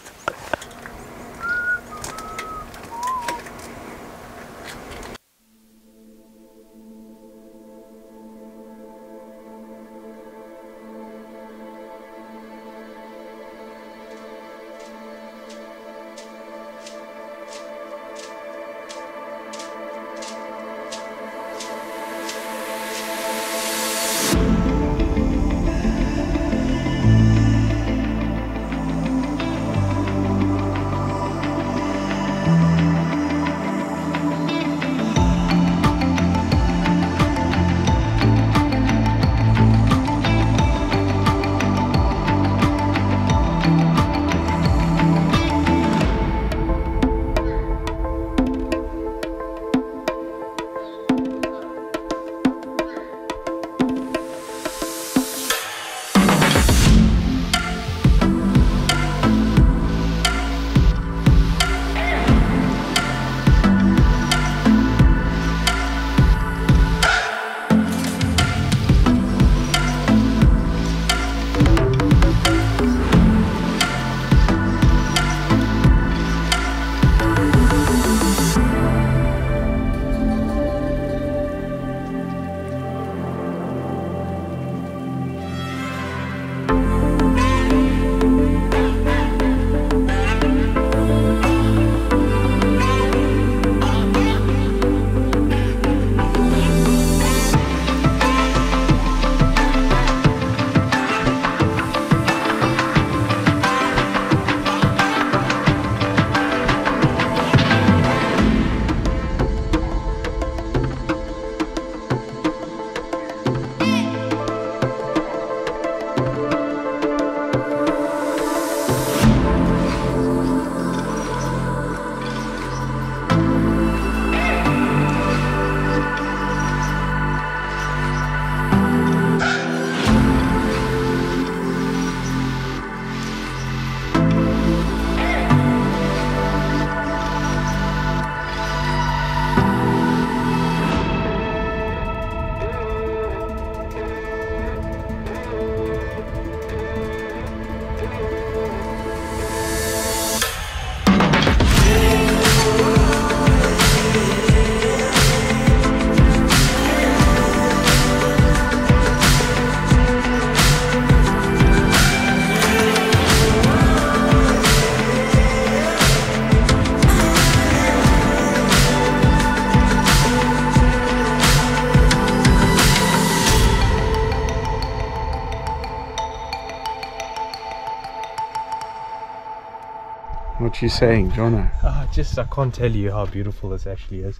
You saying, Jono? Ah, just I can't tell you how beautiful this actually is.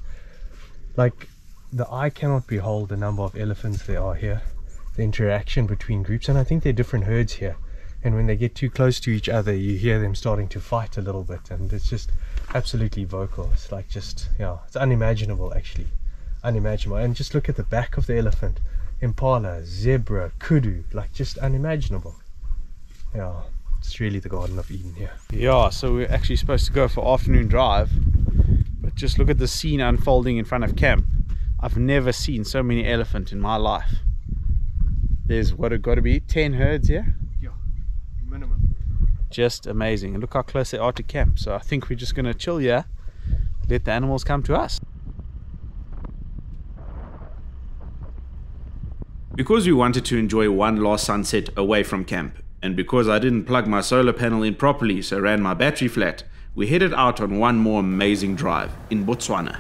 Like the eye cannot behold the number of elephants there are here, the interaction between groups, and I think they're different herds here. And when they get too close to each other, you hear them starting to fight a little bit, and it's just absolutely vocal. It's like just yeah, it's unimaginable actually, unimaginable. And just look at the back of the elephant, impala, zebra, kudu, like just unimaginable. Yeah, it's really the Garden of Eden here. Yeah, so we're actually supposed to go for afternoon drive, but just look at the scene unfolding in front of camp. I've never seen so many elephant in my life. There's what it got to be 10 herds here. Yeah, minimum. Just amazing. And look how close they are to camp. So I think we're just going to chill here, let the animals come to us. Because we wanted to enjoy one last sunset away from camp, and because I didn't plug my solar panel in properly so ran my battery flat, we headed out on one more amazing drive in Botswana.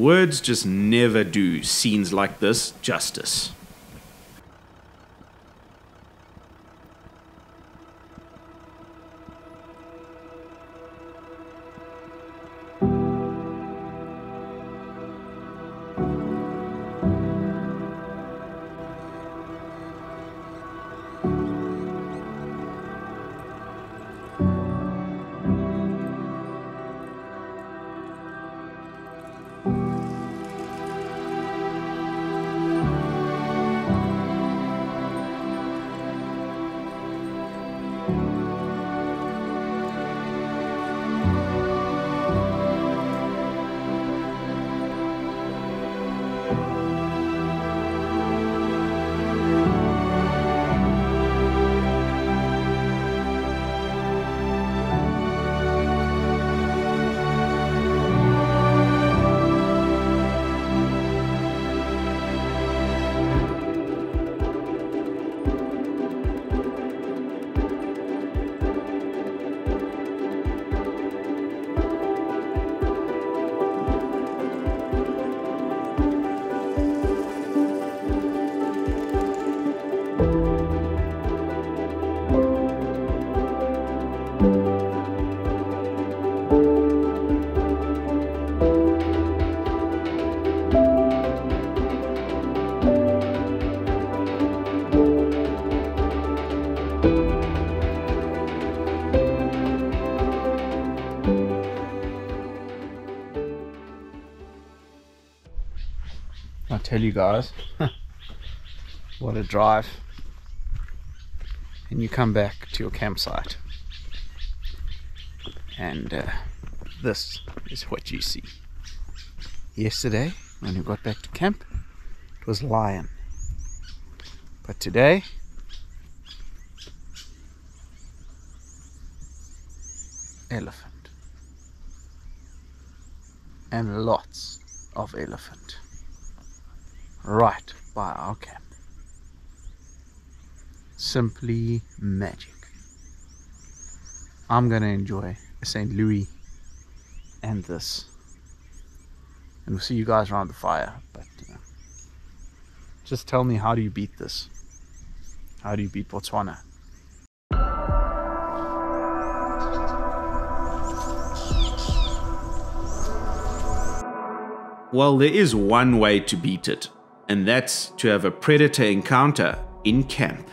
Words just never do scenes like this justice. Tell you guys, what a drive. And you come back to your campsite, and uh, this is what you see. Yesterday, when we got back to camp, it was lion. But today, elephant. And lots of elephant right by our camp. Simply magic. I'm gonna enjoy a St. Louis and this. And we'll see you guys around the fire. But uh, just tell me, how do you beat this? How do you beat Botswana? Well, there is one way to beat it, and that's to have a predator encounter in camp.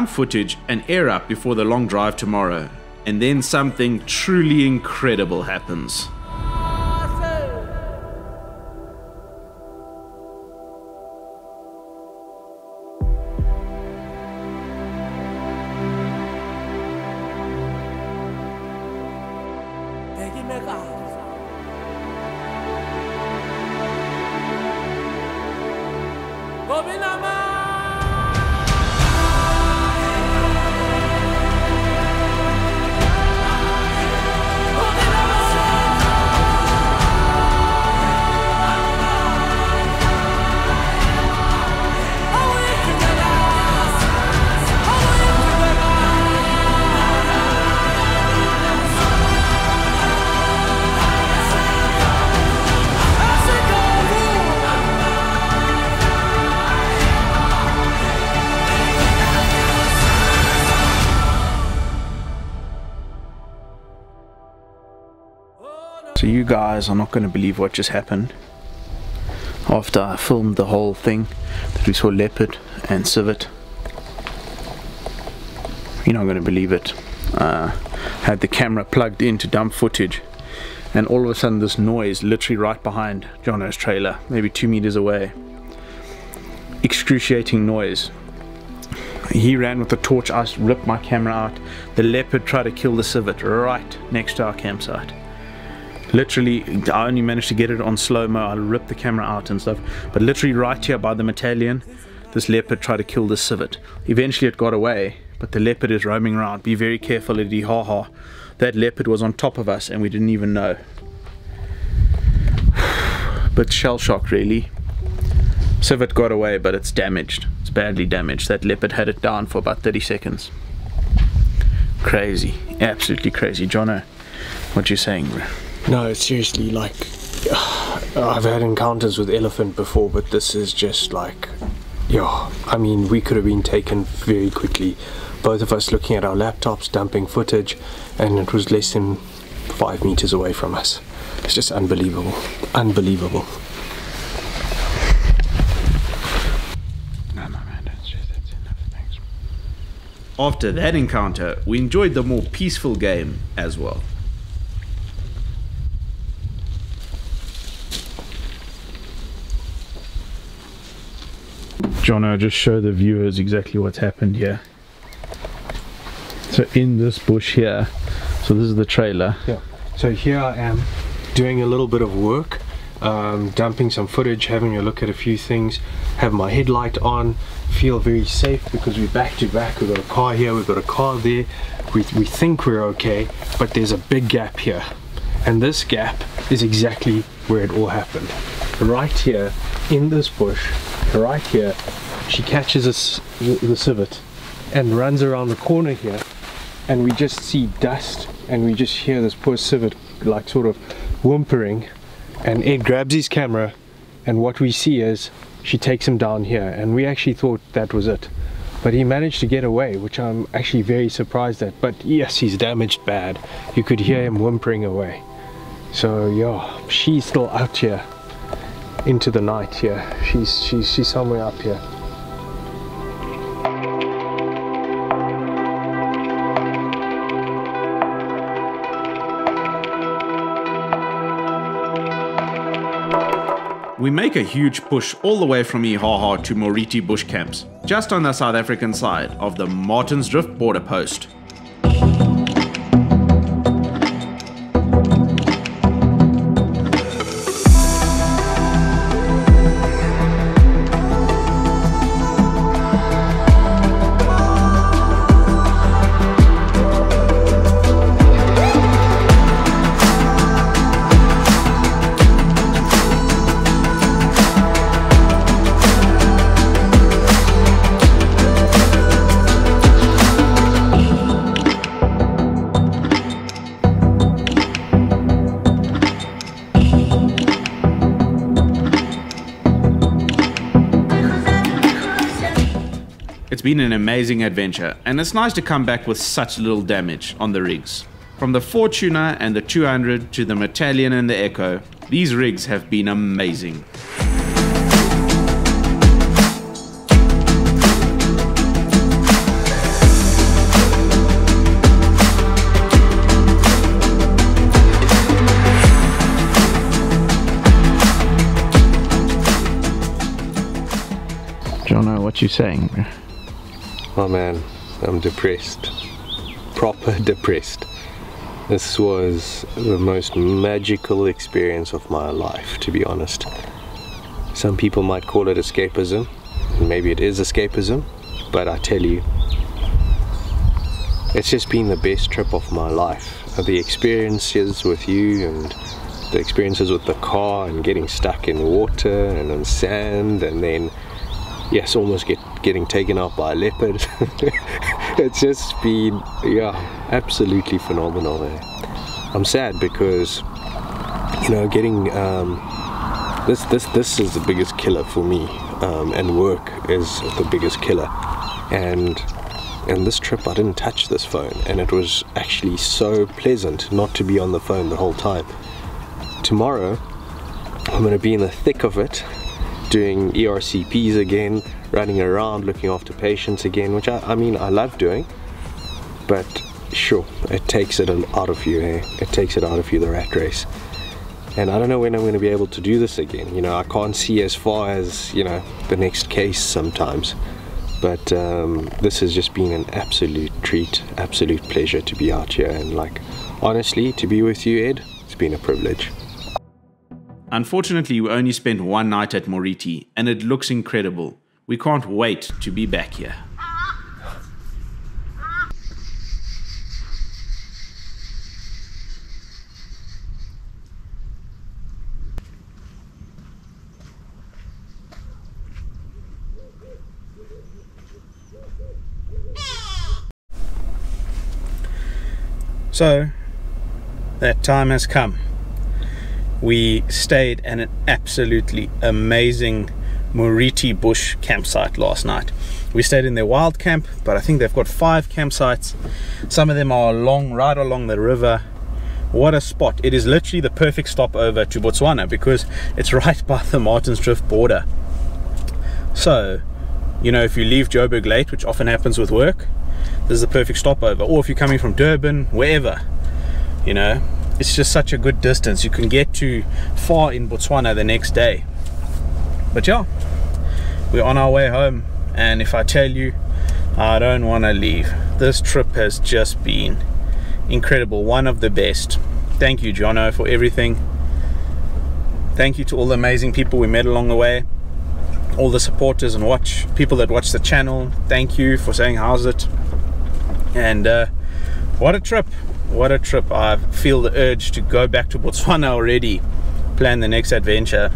Dump footage and air up before the long drive tomorrow, and then something truly incredible happens. So you guys are not going to believe what just happened. After I filmed the whole thing, that we saw leopard and civet. You're not going to believe it. Uh, had the camera plugged in to dump footage, and all of a sudden this noise, literally right behind Jono's trailer, maybe two meters away. Excruciating noise. He ran with the torch. I ripped my camera out. The leopard tried to kill the civet right next to our campsite literally I only managed to get it on slow-mo. I ripped the camera out and stuff. But literally right here by the Metalian this leopard tried to kill the civet. Eventually it got away but the leopard is roaming around. Be very careful Eddie ha ha. That leopard was on top of us and we didn't even know. But shell shock really. Civet got away but it's damaged. It's badly damaged. That leopard had it down for about 30 seconds. Crazy. Absolutely crazy. Jono what you saying bro No, seriously, like I've had encounters with elephant before, but this is just like, yeah. I mean, we could have been taken very quickly. Both of us looking at our laptops, dumping footage, and it was less than five meters away from us. It's just unbelievable, unbelievable. no no man that's just that's enough thanks After that encounter, we enjoyed the more peaceful game as well. Jono, just show the viewers exactly what's happened here. So in this bush here, so this is the trailer. Yeah. So here I am doing a little bit of work, um, dumping some footage, having a look at a few things, have my headlight on, feel very safe because we're back to back. We've got a car here, we've got a car there. We, we think we're okay, but there's a big gap here. And this gap is exactly where it all happened. Right here in this bush, right here, she catches us the, civet and runs around the corner here and we just see dust and we just hear this poor civet like sort of whimpering and Ed grabs his camera and what we see is she takes him down here and we actually thought that was it. But he managed to get away which I'm actually very surprised at. But yes he's damaged bad. You could hear him whimpering away so yeah she's still out here into the night here she's she's she's somewhere up here We make a huge push all the way from Ihaha to Moriti bush camps, just on the South African side of the Martins Drift border post. Been an amazing adventure, and it's nice to come back with such little damage on the rigs. From the Fortuner and the 200 to the Metalian and the Echo, these rigs have been amazing. Jono, what you saying? Oh man, I'm depressed. Proper depressed. This was the most magical experience of my life, to be honest. Some people might call it escapism. Maybe it is escapism, but I tell you, it's just been the best trip of my life. The experiences with you and the experiences with the car and getting stuck in water and in sand and then yes, almost get getting taken out by a leopard. it's just been, yeah, absolutely phenomenal. Eh? I'm sad because, you know, getting um, this this this is the biggest killer for me, um, and work is the biggest killer, and. And this trip, I didn't touch this phone, and it was actually so pleasant not to be on the phone the whole time. Tomorrow, I'm going to be in the thick of it, doing ERCPs again, running around looking after patients again, which I, I mean I love doing, but sure, it takes it out of you, eh? It takes it out of you, the rat race. And I don't know when I'm going to be able to do this again. You know, I can't see as far as, you know, the next case sometimes. But um, this has just been an absolute treat, absolute pleasure to be out here. And like, honestly, to be with you, Ed, it's been a privilege. Unfortunately, we only spent one night at Moriti, and it looks incredible. We can't wait to be back here. So, that time has come. We stayed at an absolutely amazing Moriti Bush campsite last night. We stayed in their wild camp, but I think they've got five campsites. Some of them are along, right along the river. What a spot. It is literally the perfect stopover to Botswana because it's right by the Martins Drift border. So, you know, if you leave Joburg late, which often happens with work, this is the perfect stopover. Or if you're coming from Durban, wherever, you know, it's just such a good distance. You can get to far in Botswana the next day. But yeah, we're on our way home. And if I tell you, I don't want to leave. This trip has just been incredible. One of the best. Thank you, Jono, for everything. Thank you to all the amazing people we met along the way all the supporters and watch people that watch the channel thank you for saying how's it and uh, what a trip what a trip. I feel the urge to go back to botswana already. Plan the next adventure.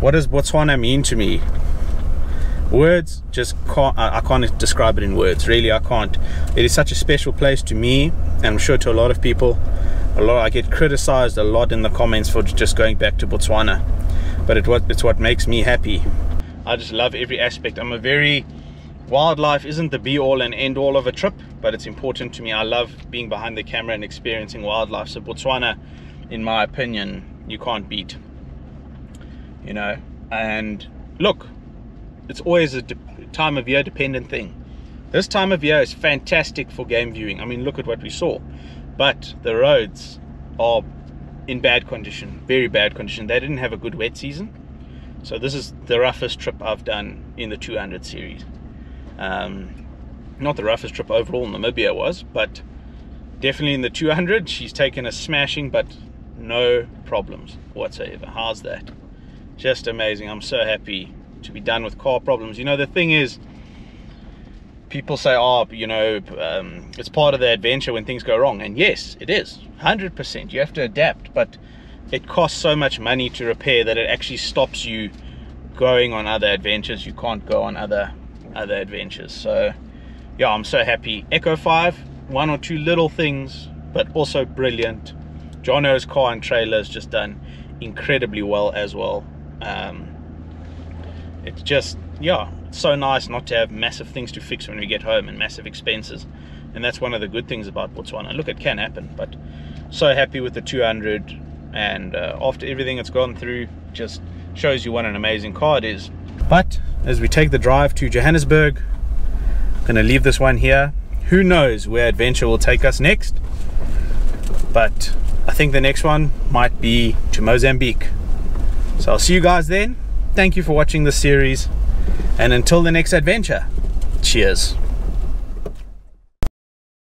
What does botswana mean to me? Words just can't i can't describe it in words. Really i can't. It is such a special place to me and i'm sure to a lot of people. A lot i get criticized a lot in the comments for just going back to botswana. But it it's what makes me happy. I just love every aspect. I'm a very wildlife isn't the be all and end all of a trip but it's important to me. I love being behind the camera and experiencing wildlife. So botswana in my opinion you can't beat you know? And look it's always a time of year dependent thing. This time of year is fantastic for game viewing. I mean look at what we saw. But the roads are in bad condition very bad condition. They didn't have a good wet season. So this is the roughest trip i've done in the 200 series um, not the roughest trip overall namibia was but definitely in the 200 she's taken a smashing but no problems whatsoever. How's that? Just amazing. I'm so happy to be done with car problems. You know the thing is people say oh you know um, it's part of the adventure when things go wrong. And yes it is 100% you have to adapt but it costs so much money to repair that it actually stops you going on other adventures. You can't go on other other adventures so yeah i'm so happy echo 5 one or two little things but also brilliant jono's car and trailer has just done incredibly well as well um, it's just yeah It's so nice not to have massive things to fix when we get home and massive expenses. And that's one of the good things about Botswana. Look, it can happen, but so happy with the 200. And uh, after everything it's gone through, just shows you what an amazing car it is. But as we take the drive to Johannesburg, I'm gonna leave this one here. Who knows where adventure will take us next? But I think the next one might be to Mozambique. So I'll see you guys then. Thank you for watching this series. And until the next adventure, cheers.